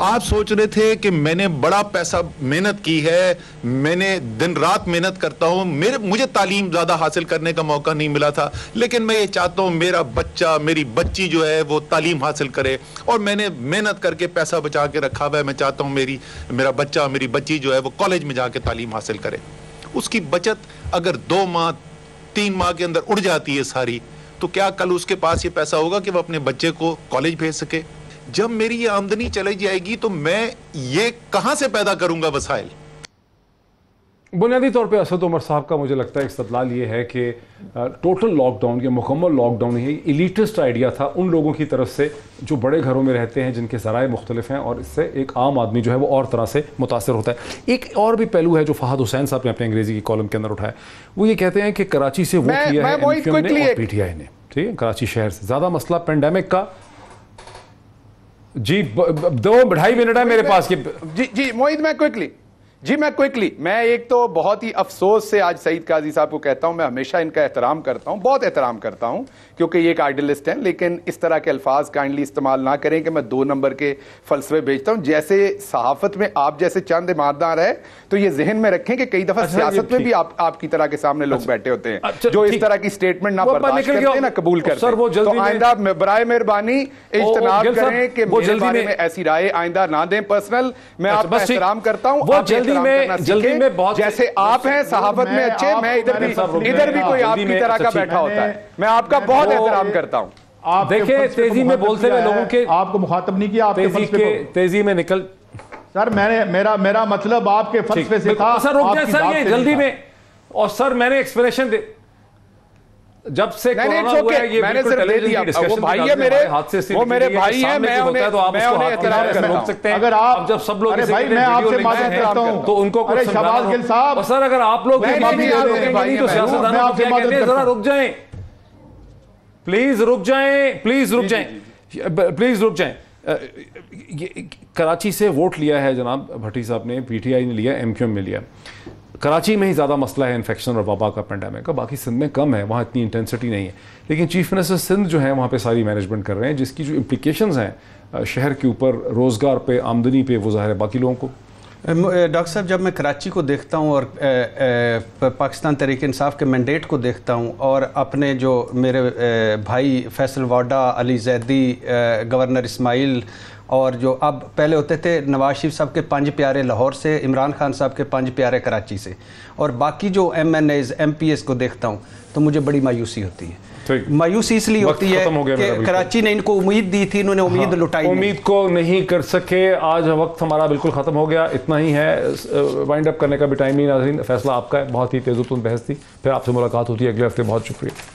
आप सोच रहे थे कि मैंने बड़ा पैसा मेहनत की है, मैंने दिन रात मेहनत करता हूँ, मेरे, मुझे तालीम ज़्यादा हासिल करने का मौका नहीं मिला था, लेकिन मैं ये चाहता हूँ मेरा बच्चा, मेरी बच्ची जो है, वो तालीम हासिल करे, और मैंने मेहनत करके पैसा बचा के रखा हुआ है, मैं चाहता हूँ मेरी, मेरा बच्चा, मेरी बच्ची जो है, वो कॉलेज में जाके तालीम हासिल करे। उसकी बचत अगर दो माह, तीन माह के अंदर उड़ जाती है सारी तो क्या कल उसके पास ये पैसा होगा कि वह अपने बच्चे को कॉलेज भेज सके? जब मेरी ये आमदनी चली जाएगी तो मैं ये कहाँ से पैदा करूँगा वसाइल? बुनियादी तौर पे असद उमर साहब का मुझे लगता है इस्तदलाल ये है कि टोटल लॉकडाउन या मुकम्मल लॉकडाउन ही इलीटिस्ट आइडिया था उन लोगों की तरफ़ से जो बड़े घरों में रहते हैं जिनके ज़राए मुख्तलिफ़ हैं और इससे एक आम आदमी जो है वो और तरह से मुतासर होता है। एक और भी पहलू है जो फहद हुसैन साहब ने अपने अंग्रेज़ी की कॉलम के अंदर उठाया वो ये कहते हैं कि कराची से वो किया है पी टी आई ने ठीक है? कराची शहर से। ज़्यादा मसला पेंडेमिक का जी दो ढाई मिनट है मेरे पास की जी जी मोहित मैं क्विकली जी मैं क्विकली मैं एक तो बहुत ही अफसोस से आज सईद काजी साहब को कहता हूँ मैं हमेशा इनका एहतराम करता हूँ बहुत एहतराम करता हूँ क्योंकि ये एक आइडलिस्ट हैं लेकिन इस तरह के अल्फाज काइंडली इस्तेमाल ना करें कि मैं दो नंबर के फलसफे भेजता हूँ। जैसे सहाफत में आप जैसे चंद ईमानदार है तो ये जहन में रखें कि कई दफ़ा अच्छा, सियासत में भी आप आपकी तरह के सामने लोग बैठे होते हैं अच्छा, जो इस तरह की स्टेटमेंट ना बर्दाश्त करते ना कबूल करते। तो आइंदा बरए मेहरबानी इज्तनाब करें कि मेरे बारे में- में ऐसी राय आइंदा ना दें। पर्सनल मैं अच्छा, आपका एहतराम करता हूँ जल्दी में- जल्दी में बहुत- जैसे आप हैं सहाफत में अच्छे मैं इधर भी इधर भी कोई आपकी तरह का अच्छा, बैठा होता है। मैं आपका बहुत एहतराम करता हूँ। आप देखिए, तेज़ी में बोलते हुए लोगों के- आपको मुखातब नहीं किया आपके तेज़ी के तेज़ी में निकल सर मैंने मेरा मेरा मतलब आपके फलसफे से था सर रुक जाए सर ये जल्दी में और सर मैंने एक्सप्लेनेशन दे जब से नहीं, नहीं, हुआ है ये मैंने सिर्फ़ दे दिया। वो भाई है मेरे, हाथ से वो मेरे भाई हैं, मैं उन्हें- तो आप मैं उन्हें करता हूँ। सकते हैं। अगर आप- जब सब लोग भाई, मैं आपसे माजरत लिखते हैं। तो उनको कुछ शहबाज गिल साहब, सर अगर आप लोग नहीं, भाई तो सियासतदानों आपसे क्या कहते हैं? जरा रुक जाएँ। प्लीज़ रुक जाएँ प्लीज़ रुक जाएँ। प्लीज़ रुक जाएँ। कराची से वोट लिया है जनाब भट्टी साहब ने पीटीआई ने लिया एमक्यूएम में लिया। कराची में ही ज़्यादा मसला है इन्फेक्शन और वबा का पेंडेमिक का। बाकी सिंध में कम है, वहाँ इतनी इंटेंसिटी नहीं है। लेकिन चीफ मिनिस्टर सिंध जो है, वहाँ पे सारी मैनेजमेंट कर रहे हैं, जिसकी जो इम्प्लीकेशंस हैं शहर के ऊपर, रोज़गार पे, आमदनी पे, वो ज़ाहिर है बाकी लोगों को। डॉक्टर साहब, जब मैं कराची को देखता हूँ और पाकिस्तान तरीके इंसाफ के मैंडेट को देखता हूँ और अपने जो मेरे भाई फैसल वाडा, अली जैदी गवर्नर इस्माइल और जो अब पहले होते थे नवाज़ शरीफ साहब के पंज प्यारे लाहौर से इमरान खान साहब के पंज प्यारे कराची से। और बाकी जो M N As M P S को देखता हूँ तो मुझे बड़ी मायूसी होती है। मायूसी इसलिए होती है हो कि कराची ने इनको उम्मीद दी थी इन्होंने उम्मीद हाँ, लुटाई उम्मीद को नहीं कर सके। आज वक्त हमारा बिल्कुल ख़त्म हो गया इतना ही है। वाइंड अप करने का भी टाइम नहीं नाजरीन। फैसला आपका है। बहुत ही तेज़ुतुन बहस थी। फिर आपसे मुलाकात होती है। अगले हफ़्ते बहुत शुक्रिया।